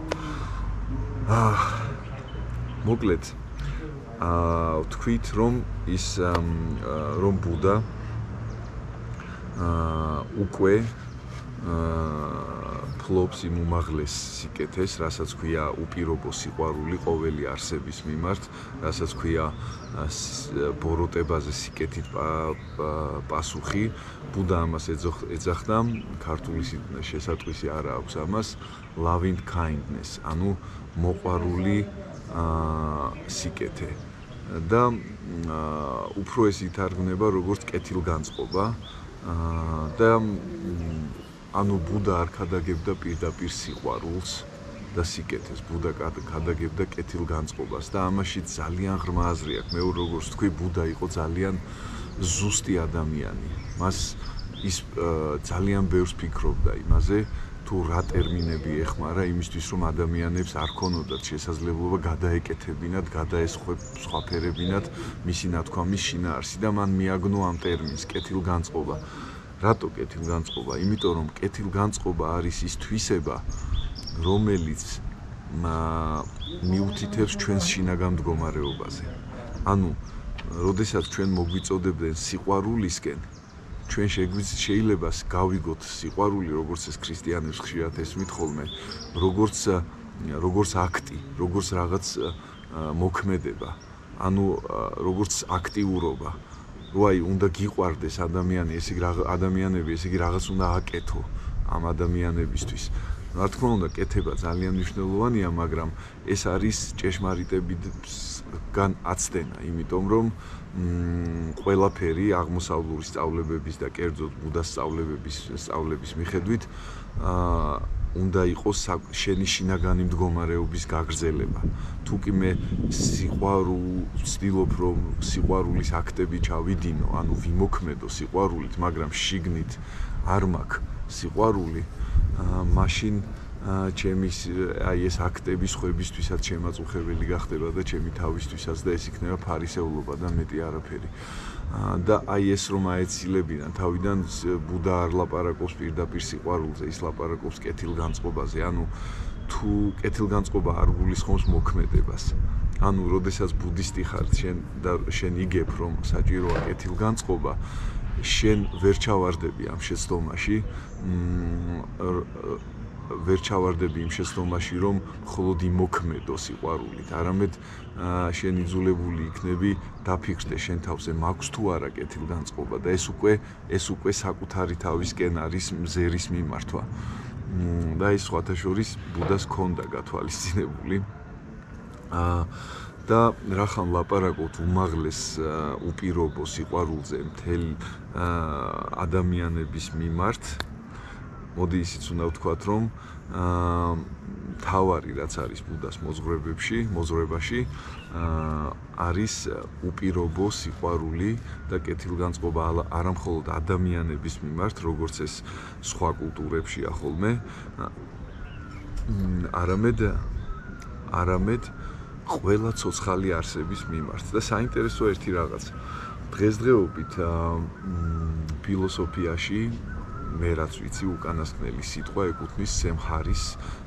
აა (sighs) მოკლედ აა თქვით რომ ის რომ ბუდა აა უკვე აა ფლობს იმ უმაღლეს სიკეთეს, რასაც ქვია უპირობო სიყვარული ყოველი არსების მიმართ, რასაც ქვია ბოროტებაზე სიკეთით პასუხი. ბუდა ამას ეძახდა, ქართული შესატყვისი არა აქვს ამას, loving kindness, ანუ მოყვარული აა სიკეთე. და უფრო ეს ითარგმნება როგორც კეთილგანწყობა. აა და ანუ ბუდა არ ქადაგებდა პირდაპირ სიყვარულს და სიკეთეს ბუდა ქადაგებდა კეთილგანწყობას და ამაში ძალიან ღრმა აზრი აქვს მე როგორც თქვი ბუდა იყო ძალიან ზუსტი ადამიანი მას ის ძალიან ბევრს ფიქრობდა იმაზე თუ რა ტერმინები ეხმარა იმისთვის რომ ადამიანებს არ ქონოდათ შესაძლებლობა გადაეკეთებინათ გადაესხვაფერებინათ მისი ნათქვამის შინაარსი და მან მიაგნო ამ ტერმინს კეთილგანწყობა რატო კეთილგანწყობა? იმიტომ რომ კეთილგანწყობა არის ის თვისება, რომელიც მიუთითებს ჩვენს შინაგან მდგომარეობაზე. ანუ, როდესაც ჩვენ მოგვიწოდებენ სიყვარულისკენ, ჩვენ შეიძლება გავიგოთ სიყვარული, როგორც ეს ქრისტიანებს ხშირად ესმით ხოლმე, როგორც როგორც აქტი, როგორც რაღაც მოქმედება. ანუ, როგორც აქტიურობა. რო აი უნდა გიყვარდეს ადამიანი, ესე იგი ადამიანები, ესე იგი რაღაც უნდა აკეთო ამ ადამიანებისთვის. რა თქმა უნდა, კეთება ძალიან მნიშვნელოვანია, მაგრამ ეს არის ჭეშმარიტებიდან აცდენა, იმიტომ რომ მ ყველაფერი აღმოსავლური სწავლებების და კერძოდ ბუდას სწავლებების სწავლების მიხედვით აა უნდა იყოს შენი შინაგანი მდგომარეობის გაგრძელება. თუ კი მე სიყვარულ ვცდილობ რომ სიყვარულის აქტები ჩავიდინო, ანუ ვიმოქმედო სიყვარულით, მაგრამ შიგნით არ მაქვს სიყვარული, მაშინ ჩემი აი ეს აქტები ხვებისთვისაც შემაწუხებელი გახდება და ჩემი თავისთვისაც და ეს იქნება ფარისეულობა და მეტი არაფერი. და აი ეს რომ აეცილებინან თავიდან ბუდა არ ლაპარაკობს პირდაპირ სიყვარულზე, ის ლაპარაკობს კეთილგანწყობაზე, ანუ თუ კეთილგანწყობა არ გულისხმობს მოქმედებას. ანუ, როდესაც ბუდისტი ხარ, შენ და შენ იგებ რომ საჭიროა კეთილგანწყობა, შენ ვერ ჩავარდები ამ შეცდომაში. ვერ ჩავარდები იმ შეცდომაში, რომ მხოლოდ იმოქმედო სიყვარულით, არამედ შენ იძულებული იქნები დაფიქრდე შენ თავზე მაქვს თუ არა კეთილგანწყობა და ეს უკვე ეს უკვე საკუთარი თავისკენ არის მზერის მიმართვა. და ის სხვათა შორის ბუდას ქონდა გათვალისწინებული. აა და რახან ლაპარაკობთ უმაღლეს უპირობო სიყვარულზე მთელ ადამიანების მიმართ, მოდი ისიც უნდა ვთქვათ, რომ აა თავარი რაც არის ბუდას მოძღვრებებში, მოძღვრებაში, აა არის უპირობო სიყვარული და კეთილგანწყობა არამხოლოდ ადამიანების მიმართ, როგორც ეს სხვა კულტურებშია ხოლმე, არამედ არამედ ყველა ცოცხალი არსების მიმართ. და საინტერესო ერთი რაღაც დღესდღეობით ფილოსოფიაში მე რაც ვიცი, უკანასკნელი სიტყვა ეკუთვნის სემ ჰარის,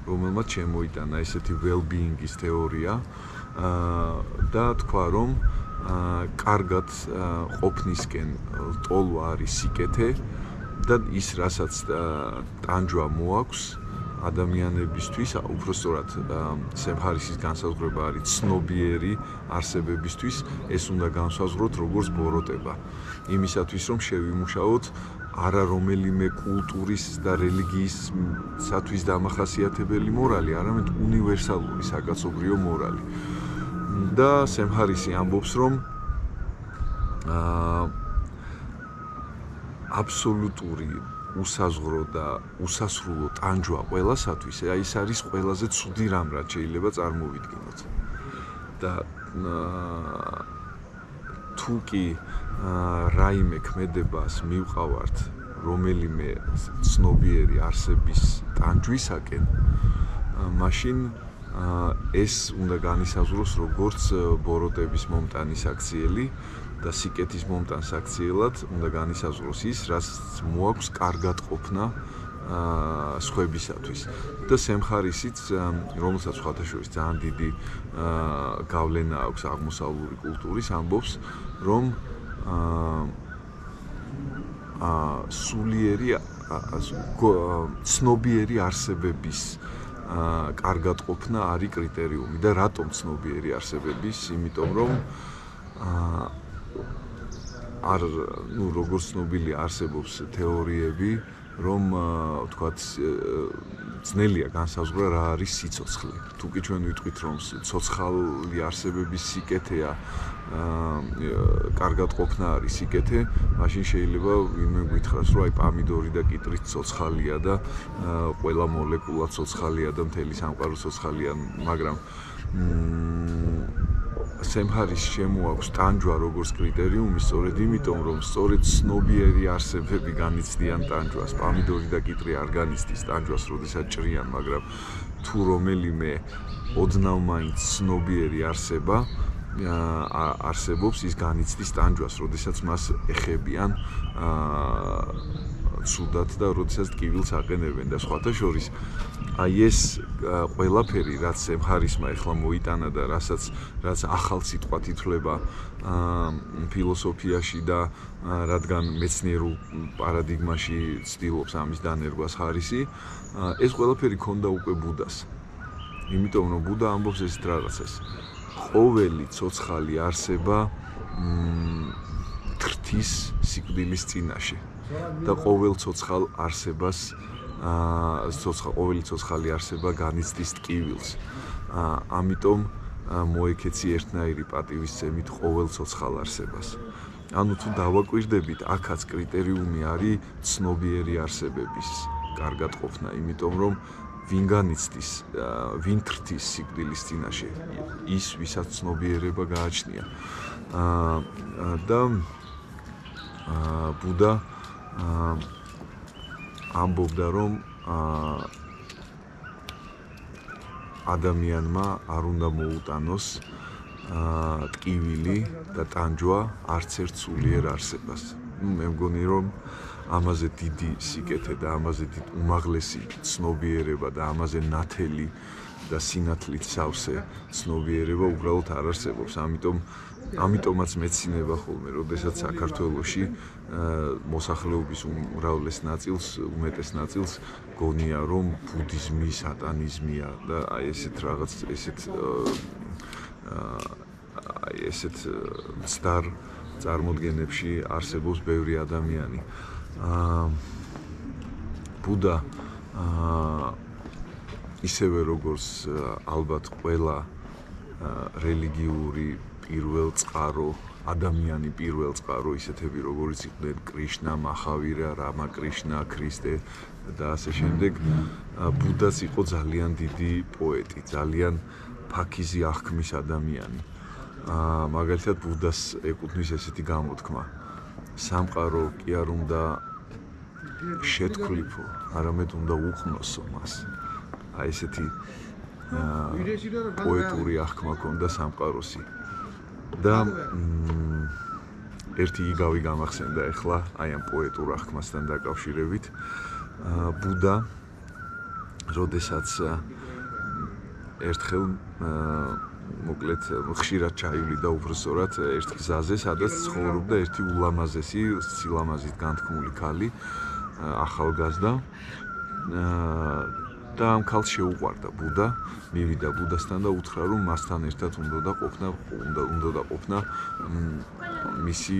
რომელმაც შემოიტანა ესეთი well-being-ის თეორია. აა და თქვა, რომ აა კარგად ყოფნისკენ ტოლვა არის სიკეთე და ის რასაც ტანჯვა მოაქვს ადამიანებისთვის, უფრო სწორად სემ ჰარისის განსაზღვრება არის ცნობიერი არსებებისთვის, ეს უნდა განსაზღვროთ როგორც ბოროტება. იმისათვის, რომ შევიმუშაოთ არა რომელიმე კულტურის და რელიგიისათვის დამახასიათებელი მორალი, არამედ უნივერსალური საკაცობრიო მორალი. და სემჰარისი ამბობს, რომ აა აბსოლუტური უსაზღრო და უსასრულო ტანჯვა ყველასათვის, აი ეს არის ყველაზე ცუდი რამ, რაც შეიძლება წარმოვიდგინოთ. და აა თუ კი რაიმე ქმედებას მივყავართ რომელიმე ცნობიერი არსების ტანჯვისაკენ. მაშინ ეს უნდა განისაზღვროს როგორც ბოროტების მომტანის აქციელი და სიკეთის მომტანს აქციელად უნდა განისაზღვროს ის რაც მოაქვს კარგად ყოფნა აა სხვებისათვის. და სემხარისიც რომელსაც ხათაშორის ძალიან დიდი აა გავლენა აქვს აღმოსავლური კულტურის ამბობს რომ აა აა სულიერი ცნობიერი არსებების აა კარგად ყოფნა არის კრიტერიუმი და რატომ ცნობიერი არსებების იმიტომ რომ აა არ ნუ როგორც ცნობილი არსებობს თეორიები რომ ვთქვათ ძნელია განსაზღვრა რა არის სიცოცხლე. თუ კი ჩვენ ვიტყვით რომ ცოცხალი არსებების სიკეთეა კარგად ყოფნა არის სიკეთე, მაშინ შეიძლება ვინმე გითხრას რომ აი პამიდორი და კიტრიც ცოცხალია და ყველა მოლეკულა ცოცხალია და მთელი სამყარო ცოცხალია, მაგრამ სემჰარის შემოაქვს ტანჯვა როგორც კრიტერიუმი, სწორედ იმიტომ, რომ სწორედ ცნობიერი არსებები განიცდიან ტანჯვას. პამიდორი და კიტრი არ განიცდის ტანჯვას, როდესაც ჭრიან, მაგრამ თუ რომელიმე ოდნავ მაინც ცნობიერი არსება არსებობს, ის განიცდის ტანჯვას, როდესაც მას ეხებიან აა ცუდად და როდესაც ტკივილს აყენებენ და სხვათა შორის აი ეს ყველაფერი რაც ემხარისმა ეხლა მოიტანა და რასაც რაც ახალ სიტყვად ითვლება ფილოსოფიაში და რადგან მეცნიერულ პარადიგმაში ცდილობს ამის დანერგვას ხარისი ეს ყველაფერი ქონდა უკვე ბუდას. იმიტომ რომ ბუდა ამბობს ეს რაღაცას ყოველი ცოცხალი არსება თრთის სიკვდილის წინაშე და ყოველ ცოცხალ არსებას აა ცოცხალ ყოველი ცოცხალი არსება განიცდის ტკივილს. აა ამიტომ მოიქეცი ერთნაირი პატივისცემით ყოველ ცოცხალ არსებას. ანუ თუ დავაკვირდებით, აქაც კრიტერიუმი არის ცნობიერი არსებების კარგად ყოფნა, იმიტომ რომ ვინ განიცდის, ვინ თრთის სიკვდილის წინაშე, ის ვისაც ცნობიერება გააჩნია. აა და აა ბუდა აა ამბობდა რომ ადამიანმა არ უნდა მოუტანოს ტკივილი და ტანჯვა არც ერთ სულიერ არსებას. ну მე მგონი რომ ამაზე დიდი სიკეთე და ამაზე დიდ უმაღლესი ცნობიერება და ამაზე ნათელი და სინათლით სავსე ცნობიერება უბრალოდ არ არსებობს. ამიტომ ამიტომაც მეცინება ხოლმე, როდესაც საქართველოში მოსახლეობის უმრავლეს ნაწილს, უმეტეს ნაწილს გონია, რომ ბუდიზმი სატანიზმია და აი ესეთ რაღაც ესეთ აი ესეთ სტარ წარმოდგენებში არსებობს ბევრი ადამიანი. აა ბუდა აა ისევე როგორც ალბათ ყველა რელიგიური პირველ წყარო ადამიანი პირველ წყარო ისეთები როგორიც იყვნენ კრიშნა, მაჰავირა, რამა კრიშნა, ქრისტე და ასე შემდეგ ბუდაც იყო ძალიან დიდი პოეტი, ძალიან ფაქიზი აღქმის ადამიანი. აა მაგალითად ბუდას ეკუთვნის ესეთი გამოთქმა: სამყარო კი არ უნდა შეთქლიფო, არამედ უნდა უხნოსო მას. აი ესეთი პოეტური აღქმა ქონდა სამყაროსი. და ერთი იგავი გამახსენდა ახლა აი ამ პოეტურ აღქმასთან დაკავშირებით. ბუდა როდესაც ერთხელ მოკლედ ხშირად ჩაივლი და უბრალოდ ერთ გზაზე სადაც ცხოვრობდა ერთი ულამაზესი სილამაზით განთქმული ქალი ახალგაზრდა და ამ ქალს შეუყვარდა ბუდა, მივიდა ბუდასთან და უთხრა რომ მასთან ერთად უნდა და ყოფნა, უნდა უნდა და ყოფნა მისი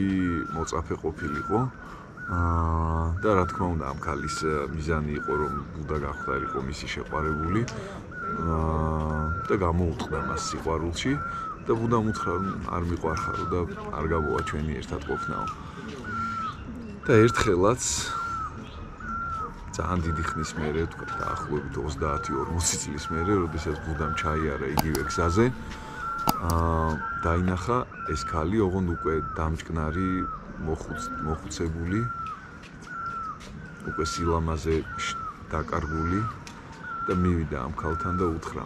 მოწაფე ყოფილიყო. აა და რა თქმა უნდა ამ ქალის მიზანი იყო რომ ბუდა გახდარიყო მისი შეყვარებული. აა და გამოუთხდა მას სიყვარულში და ბუდამ უთხრა რომ არ მიყვარხარო და არ გაბოა ჩვენი ერთად ყოფნაო. და ერთხელაც ძალიან დიდი ხნის მერე თქვა დაახლოებით 30-40 წლის მერე, როდესაც ბუდამ ჩაიარა იგივე გზაზე, აა დაინახა ეს ქალი, ოღონდ უკვე დამჭკნარი, მოხუც მოხუცებული. უკვე სილამაზე დაკარგული და მივიდა ამ ქალთან და უთხრა: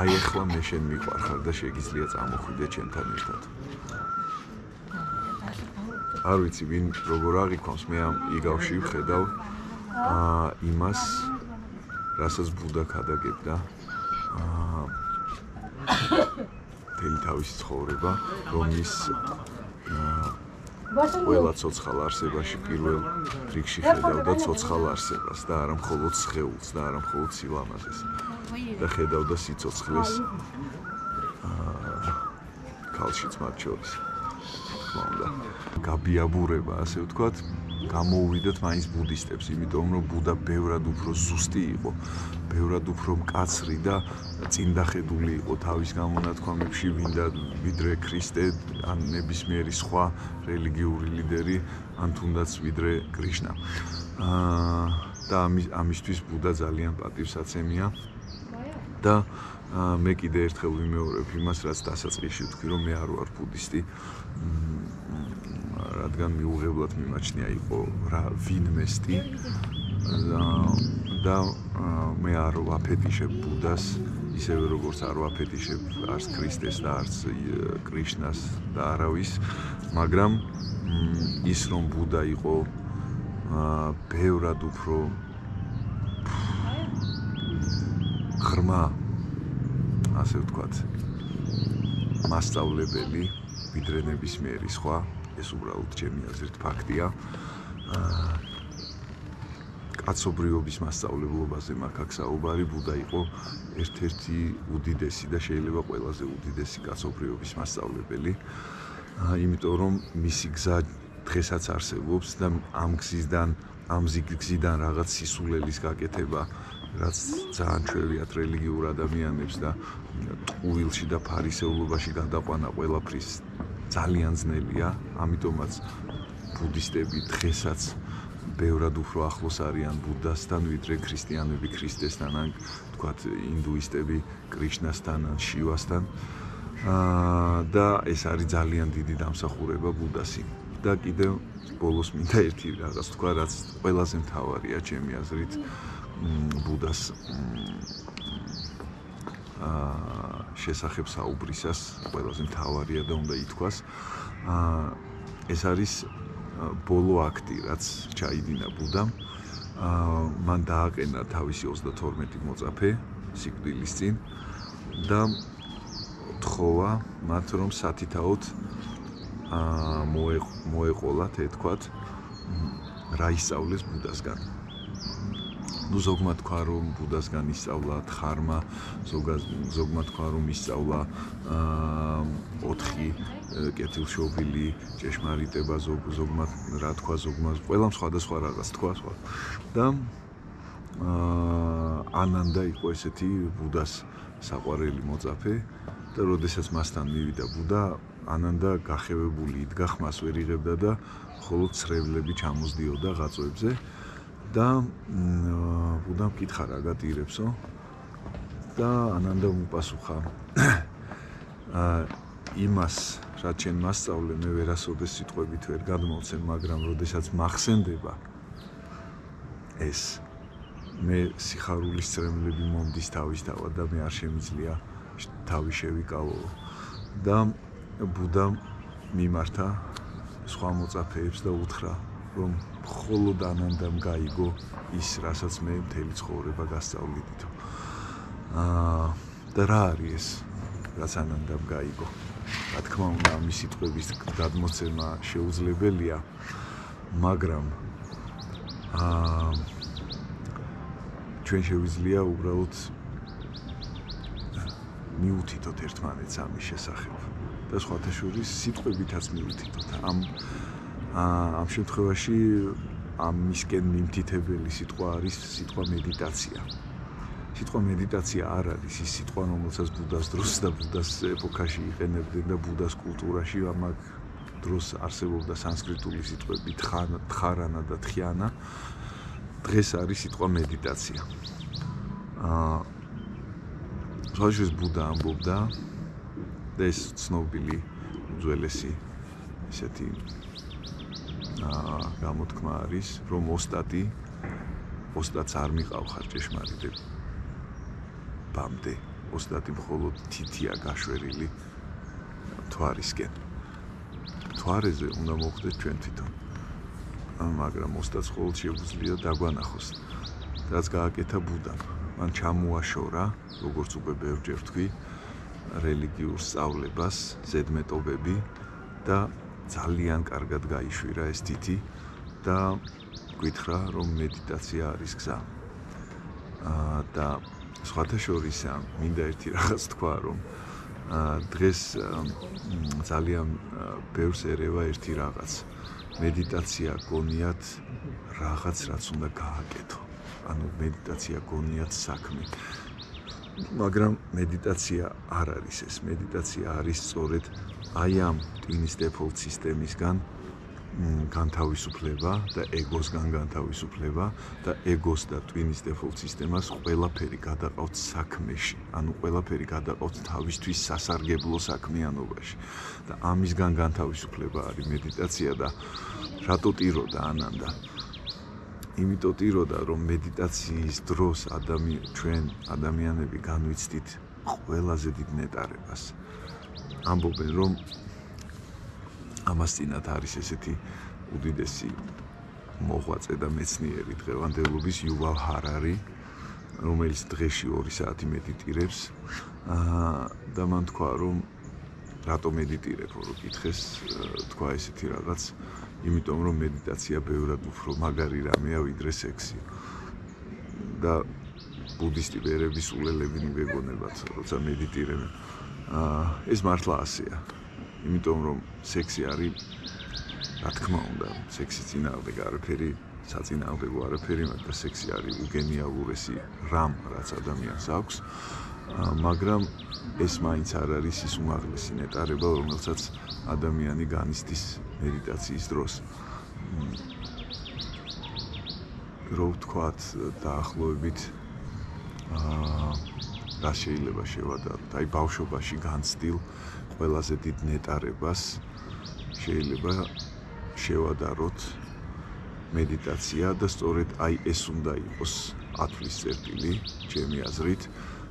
აი ახლა მე შენ მიყვარხარ და შეგიძლია წამოხვიდე ჩემთან ერთად. არ ვიცი ვინ როგორ აღიქვამს მე ამ იგავში ვხედავ აა იმას რასაც ბუდა ქადაგებდა. აა თელი თავისი ცხოვრება რომ ის ყველა ცოცხალ არსებაში პირველ რიგში ხედავდა ცოცხალ არსებას და არა მხოლოდ სხეულს და არა მხოლოდ სილამაზეს და ხედავდა სიცოცხლეს აა კალშიც მათ შორის თქმა უნდა. გაბიაბურება ასე ვთქვათ გამოუვიდეთ მაინც ბუდისტებს იმიტომ რომ ბუდა ბევრად უფრო ზუსტი იყო. ბევრად უფრო მკაცრი და წინდახედული იყო. თავის გამონათქვამებში ვინდა ვიდრე ქრისტე ან ნებისმიერი სხვა რელიგიური ლიდერი ან თუნდაც ვიდრე კრიშნა. აა და ამისთვის ბუდა ძალიან პატივსაცემია. და მე კიდე ერთხელ ვიმეორებ იმას რაც დასაწყისში ვთქვი რომ მე არ ვარ ბუდისტი რადგან მიუღებლად მიმაჩნია იყო რა ვინმესტი და მე არ ვაფეთიშებ ბუდას ისევე როგორც არ ვაფეთიშებ არც ქრისტეს და არც კრიშნას და არავის მაგრამ ის რომ ბუდა იყო ბევრად უფრო ღრმა ასე ვთქვათ მასწავლებელი ვიდრე ნებისმიერი სხვა ეს უბრალოდ ჩემი აზრით ფაქტია. აა კაცობრიობის მასშტაბლობაზე მაგ საუბარი ბუდა იყო ერთ-ერთი უდიდესი და შეიძლება ყველაზე უდიდესი კაცობრიობის მასშტაბლებელი. აა იმიტომ რომ მისი გზა დღესაც არსებობს და ამ გზისგან ამ ზიგზიდან რაღაც სისულელის გაკეთება რაც ძალიან ჩვევიათ რელიგიურ ადამიანებს და ტყუილში და ფარისეულობაში გადაყვანა ყველაფრის ძალიან ძნელია, ამიტომაც ბუდისტები დღესაც ბევრად უფრო ახლოს არიან ბუდასთან, ვიდრე ქრისტიანები ქრისტესთან, ან თქვათ ინდუისტები კრიშნასთან, ან შივასთან. აა და ეს არის ძალიან დიდი დამსახურება ბუდასი. და კიდევ ბოლოს მინდა ერთი რაღაც თქვა, რაც ყველაზე მთავარია ჩემი აზრით ბუდას აა შესახებ საუბრისას ყველაზე მთავარია და უნდა ითქვას. აა ეს არის ბოლო აქტი რაც ჩაიდინა ბუდამ. აა მან დააყენა თავისი 32 მოწაფე სიკვდილის წინ. და თხოვა მათ რომ სათითაოდ აა მოეყოლათ ეთქვათ რა ისწავლეს ბუდასგან ну ზოგმა თქვა რომ ბუდასგან ისწავლა თხარმა ზოგა ზოგმა თქვა რომ ისწავლა აა 4 კეთილშობილი ჭეშმარიტება ზოგ ზოგმა რა თქვა ზოგმა ყველამ სხვადასხვა რაღაც თქვა სხვა. და აა ანანდა იყო ესეთი ბუდას საყვარელი მოწაფე და როდესაც მასთან მივიდა ბუდა ანანდა გახევებული იდგა ხმას ვერ იღებდა და მხოლოდ ცრევლები ჩამოსდიოდა ღაწვებზე და ბუდა მკითხა რა გატირებსო და ანანდა უპასუხა აა (coughs) იმას რაც ჩვენ მასწავლე მე ვერასოდეს სიტყვებით ვერ გადმოვცემ მაგრამ როდესაც მახსენდება ეს მე სიხარულის წრემლები მომდის თავის თავად და მე არ შემიძლია თავი შევიკავო. და ბუდა მიმართა სხვა მოწაფეებს და უთხრა რომ მხოლოდ ანანდამ გაიგო ის, რასაც მე მთელი ცხოვრება გასწავლიდითო. აა და რა არის ეს, რაც ანანდამ გაიგო? რა თქმა უნდა, ამის სიტყვების გადმოცემა შეუძლებელია, მაგრამ აა ჩვენ შეგვიძლია უბრალოდ მიუთითოთ ერთმანეთს ამის შესახებ და სხვათა შორის სიტყვებითაც მიუთითოთ ამ ამ შემთხვევაში ამისკენ მიმთითებელი სიტყვა არის სიტყვა მედიტაცია. სიტყვა მედიტაცია არ არის ის სიტყვა, რომელსაც ბუდას დროს და ბუდას ეპოქაში იყენებდნენ და ბუდას კულტურაში ამაგ დროს არსებობდა სანსკრიტული სიტყვები თხარანა და თხიანა. დღეს არის სიტყვა მედიტაცია. აა ზოგადად ბუდა ამბობდა და ეს ცნობილი უძველესი ესეთი აა გამოთქმა არის, რომ ოსტატი ოსტატს არ მიყავხარ ჭეშმარიტებ ბამდე ოსტატი მხოლოდ თითია გაშვერილი თვარისკენ. თვარეზე უნდა მოხდეს ჩვენ თვითონ. მაგრამ ოსტატს მხოლოდ შეგვიძლია დაგვანახოს. რაც გააკეთა ბუდამ. მან ჩამოაშორა როგორც უკვე ბევრჯერ თქვი რელიგიურ სწავლებას ზედმეტობები და ძალიან კარგად გაიშვირა ეს თითი და გითხრა რომ მედიტაცია არის გზა. აა და სხვათა შორის მინდა ერთი რაღაც თქვა რომ აა დღეს ძალიან ბევრს ერევა ერთი რაღაც. მედიტაცია გონიათ რაღაც რაც უნდა გააკეთო. ანუ მედიტაცია გონიათ საქმე. მაგრამ მედიტაცია არ არის ეს. მედიტაცია არის სწორედ აი ამ ტვინის დეფოლტ სისტემისგან განთავისუფლება და ეგოსგან განთავისუფლება და ეგოს და ტვინის დეფოლტ სისტემას ყველაფერი გადაყავთ საქმეში. ანუ ყველაფერი გადაყავთ თავისთვის სასარგებლო საქმიანობაში. და ამისგან განთავისუფლება არის მედიტაცია და რატო ტიროდა ანანდა? იმიტომ ტიროდა რომ მედიტაციის დროს ადამი ჩვენ ადამიანები განვიცდით ყველაზე დიდ ნეტარებას. ამბობენ რომ ამას წინათ არის ესეთი უდიდესი მოღვაწე და მეცნიერი დღევანდელობის იუვალ ჰარარი რომელიც დღეში 2 საათი მედიტირებს. აა და მან თქვა რომ რატო მედიტირებ? რო კითხეს თქვა ესეთი რაღაც იმიტომ რომ მედიტაცია ბევრად უფრო მაგარი რამეა ვიდრე სექსი. და ბუდისტი ბერების ულელები მიგეგონებათ როცა მედიტირებენ აა ეს მართლა ასეა. იმიტომ რომ სექსი არის რა თქმა უნდა სექსი წინააღმდეგ არაფერი საწინააღმდეგო არაფერი მაგრამ სექსი არის უგენიალურესი რამ რაც ადამიანს აქვს. მაგრამ ეს მაინც არ არის ის უმაღლესი ნეტარება რომელსაც ადამიანი განიცდის მედიტაციის დროს. რო ვთქვათ დაახლოებით აა რა შეიძლება შევადაროთ აი ბავშვობაში განცდილ ყველაზე დიდ ნეტარებას შეიძლება შევადაროთ მედიტაცია და სწორედ აი ეს უნდა იყოს ათვლის წერტილი ჩემი აზრით.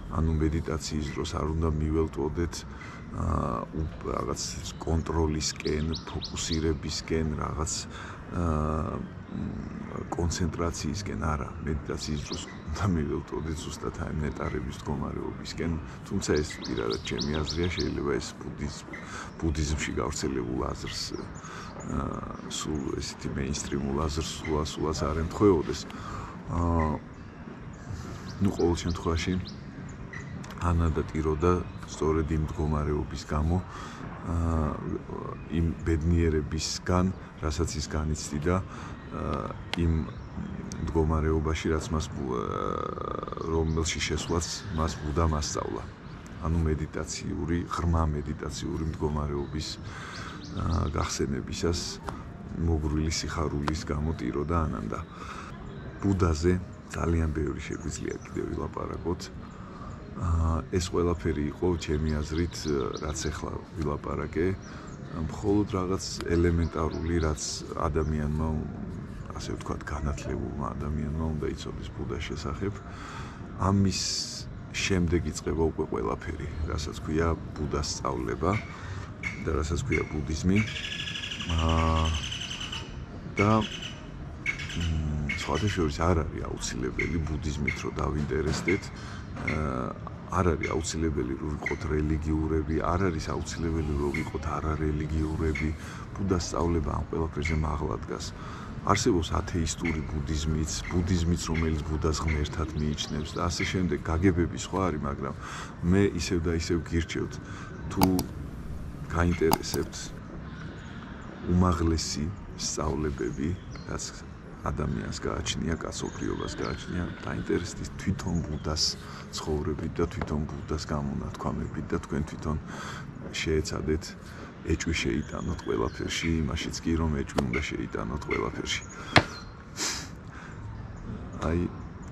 ანუ მედიტაციის დროს არ უნდა მიველტოდეთ აა რაღაც კონტროლისკენ, ფოკუსირებისკენ, რაღაც აა კონცენტრაციისკენ. არა, meditatsiis დროს უნდა მიველტოდეთ ზუსტად აი ნეტარების მდგომარეობისკენ, თუმცა ეს პირადად ჩემი აზრია, შეიძლება ეს ბუდიზმ ბუდიზმში გავრცელებულ აზრს აა სულ ესეთი მეინსტრიმულ აზრს სულას არ ემთხვეოდეს. აა ну ყოველ შემთხვევაში ანა და ტიროდა სწორედ იმ მდგომარეობის გამო აა იმ ბედნიერებისგან, რასაც ის განიცდიდა აა იმ მდგომარეობაში, რაც მას რომელში შესვლაც მას ბუდა მასწავლა. ანუ მედიტაციური, ღრმა მედიტაციური მდგომარეობის გახსენებისას მოგრული სიხარულის გამოტირო და ანანდა. ბუდაზე ძალიან ბევრი შეგვიძლია კიდევ ვილაპარაკოთ. ეს ყველაფერი იყო ჩემი აზრით, რაც ახლა ვილაპარაკე, მხოლოდ რაღაც ელემენტარული, რაც ადამიანმა ასე ვთქვათ, განათლებულმა ადამიანმა უნდა იცოდეს ბუდას შესახებ. ამის შემდეგ იწყება უკვე ყველაფერი, რასაც ქვია ბუდას სწავლება და რასაც ქვია ბუდიზმი. აა და სხვათა შორის არ არის აუცილებელი ბუდიზმით რომ დავინტერესდეთ. აა არ არის აუცილებელი რომ ვიყოთ რელიგიურები, არ არის აუცილებელი რომ ვიყოთ არარელიგიურები. ბუდას სწავლება ამ ყველაფერზე მაღლა დგას. არსებობს ათეისტური ბუდიზმიც, ბუდიზმიც, რომელიც ბუდას ღმერთად მიიჩნევს და ასე შემდეგ, გაგებები სხვა არის, მაგრამ მე ისევ და ისევ გირჩევთ, თუ გაინტერესებთ უმაღლესი სწავლებები, რაც ადამიანს გააჩნია, კაცობრიობას გააჩნია, დაინტერესდით თვითონ ბუდას ცხოვრებით და თვითონ ბუდას გამონათქვამებით და თქვენ თვითონ შეეცადეთ ეჭვი შეიტანოთ ყველაფერში, იმაშიც კი რომ ეჭვი უნდა შეიტანოთ ყველაფერში. აი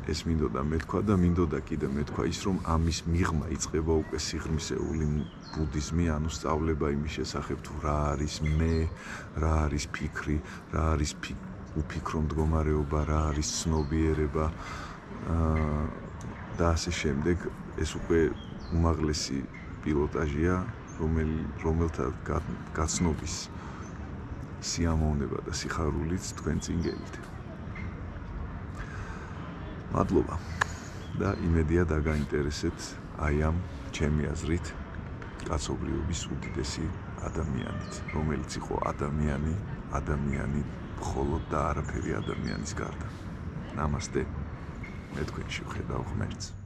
ეს მინდოდა მეთქვა და მინდოდა კიდე მეთქვა ის რომ ამის მიღმა იწება უკვე სიღრმისეული ბუდიზმი, ანუ სწავლება იმის შესახებ თუ რა არის მე, რა არის ფიქრი, რა არის უფიქრო მდგომარეობა, რა არის ცნობიერება აა და ასე შემდეგ. ეს უკვე უმაღლესი პილოტაჟია, რომელ რომელთა გაცნობის სიამოვნება და სიხარულიც თქვენ წინ გელით. მადლობა და იმედია დაგაინტერესეთ აი ამ ჩემი აზრით კაცობრიობის უდიდესი ადამიანით, რომელიც იყო ადამიანი, ადამიანი მხოლოდ და არაფერი ადამიანის გარდა. ნამასტე. მე თქვენში ვხედავ ღმერთს.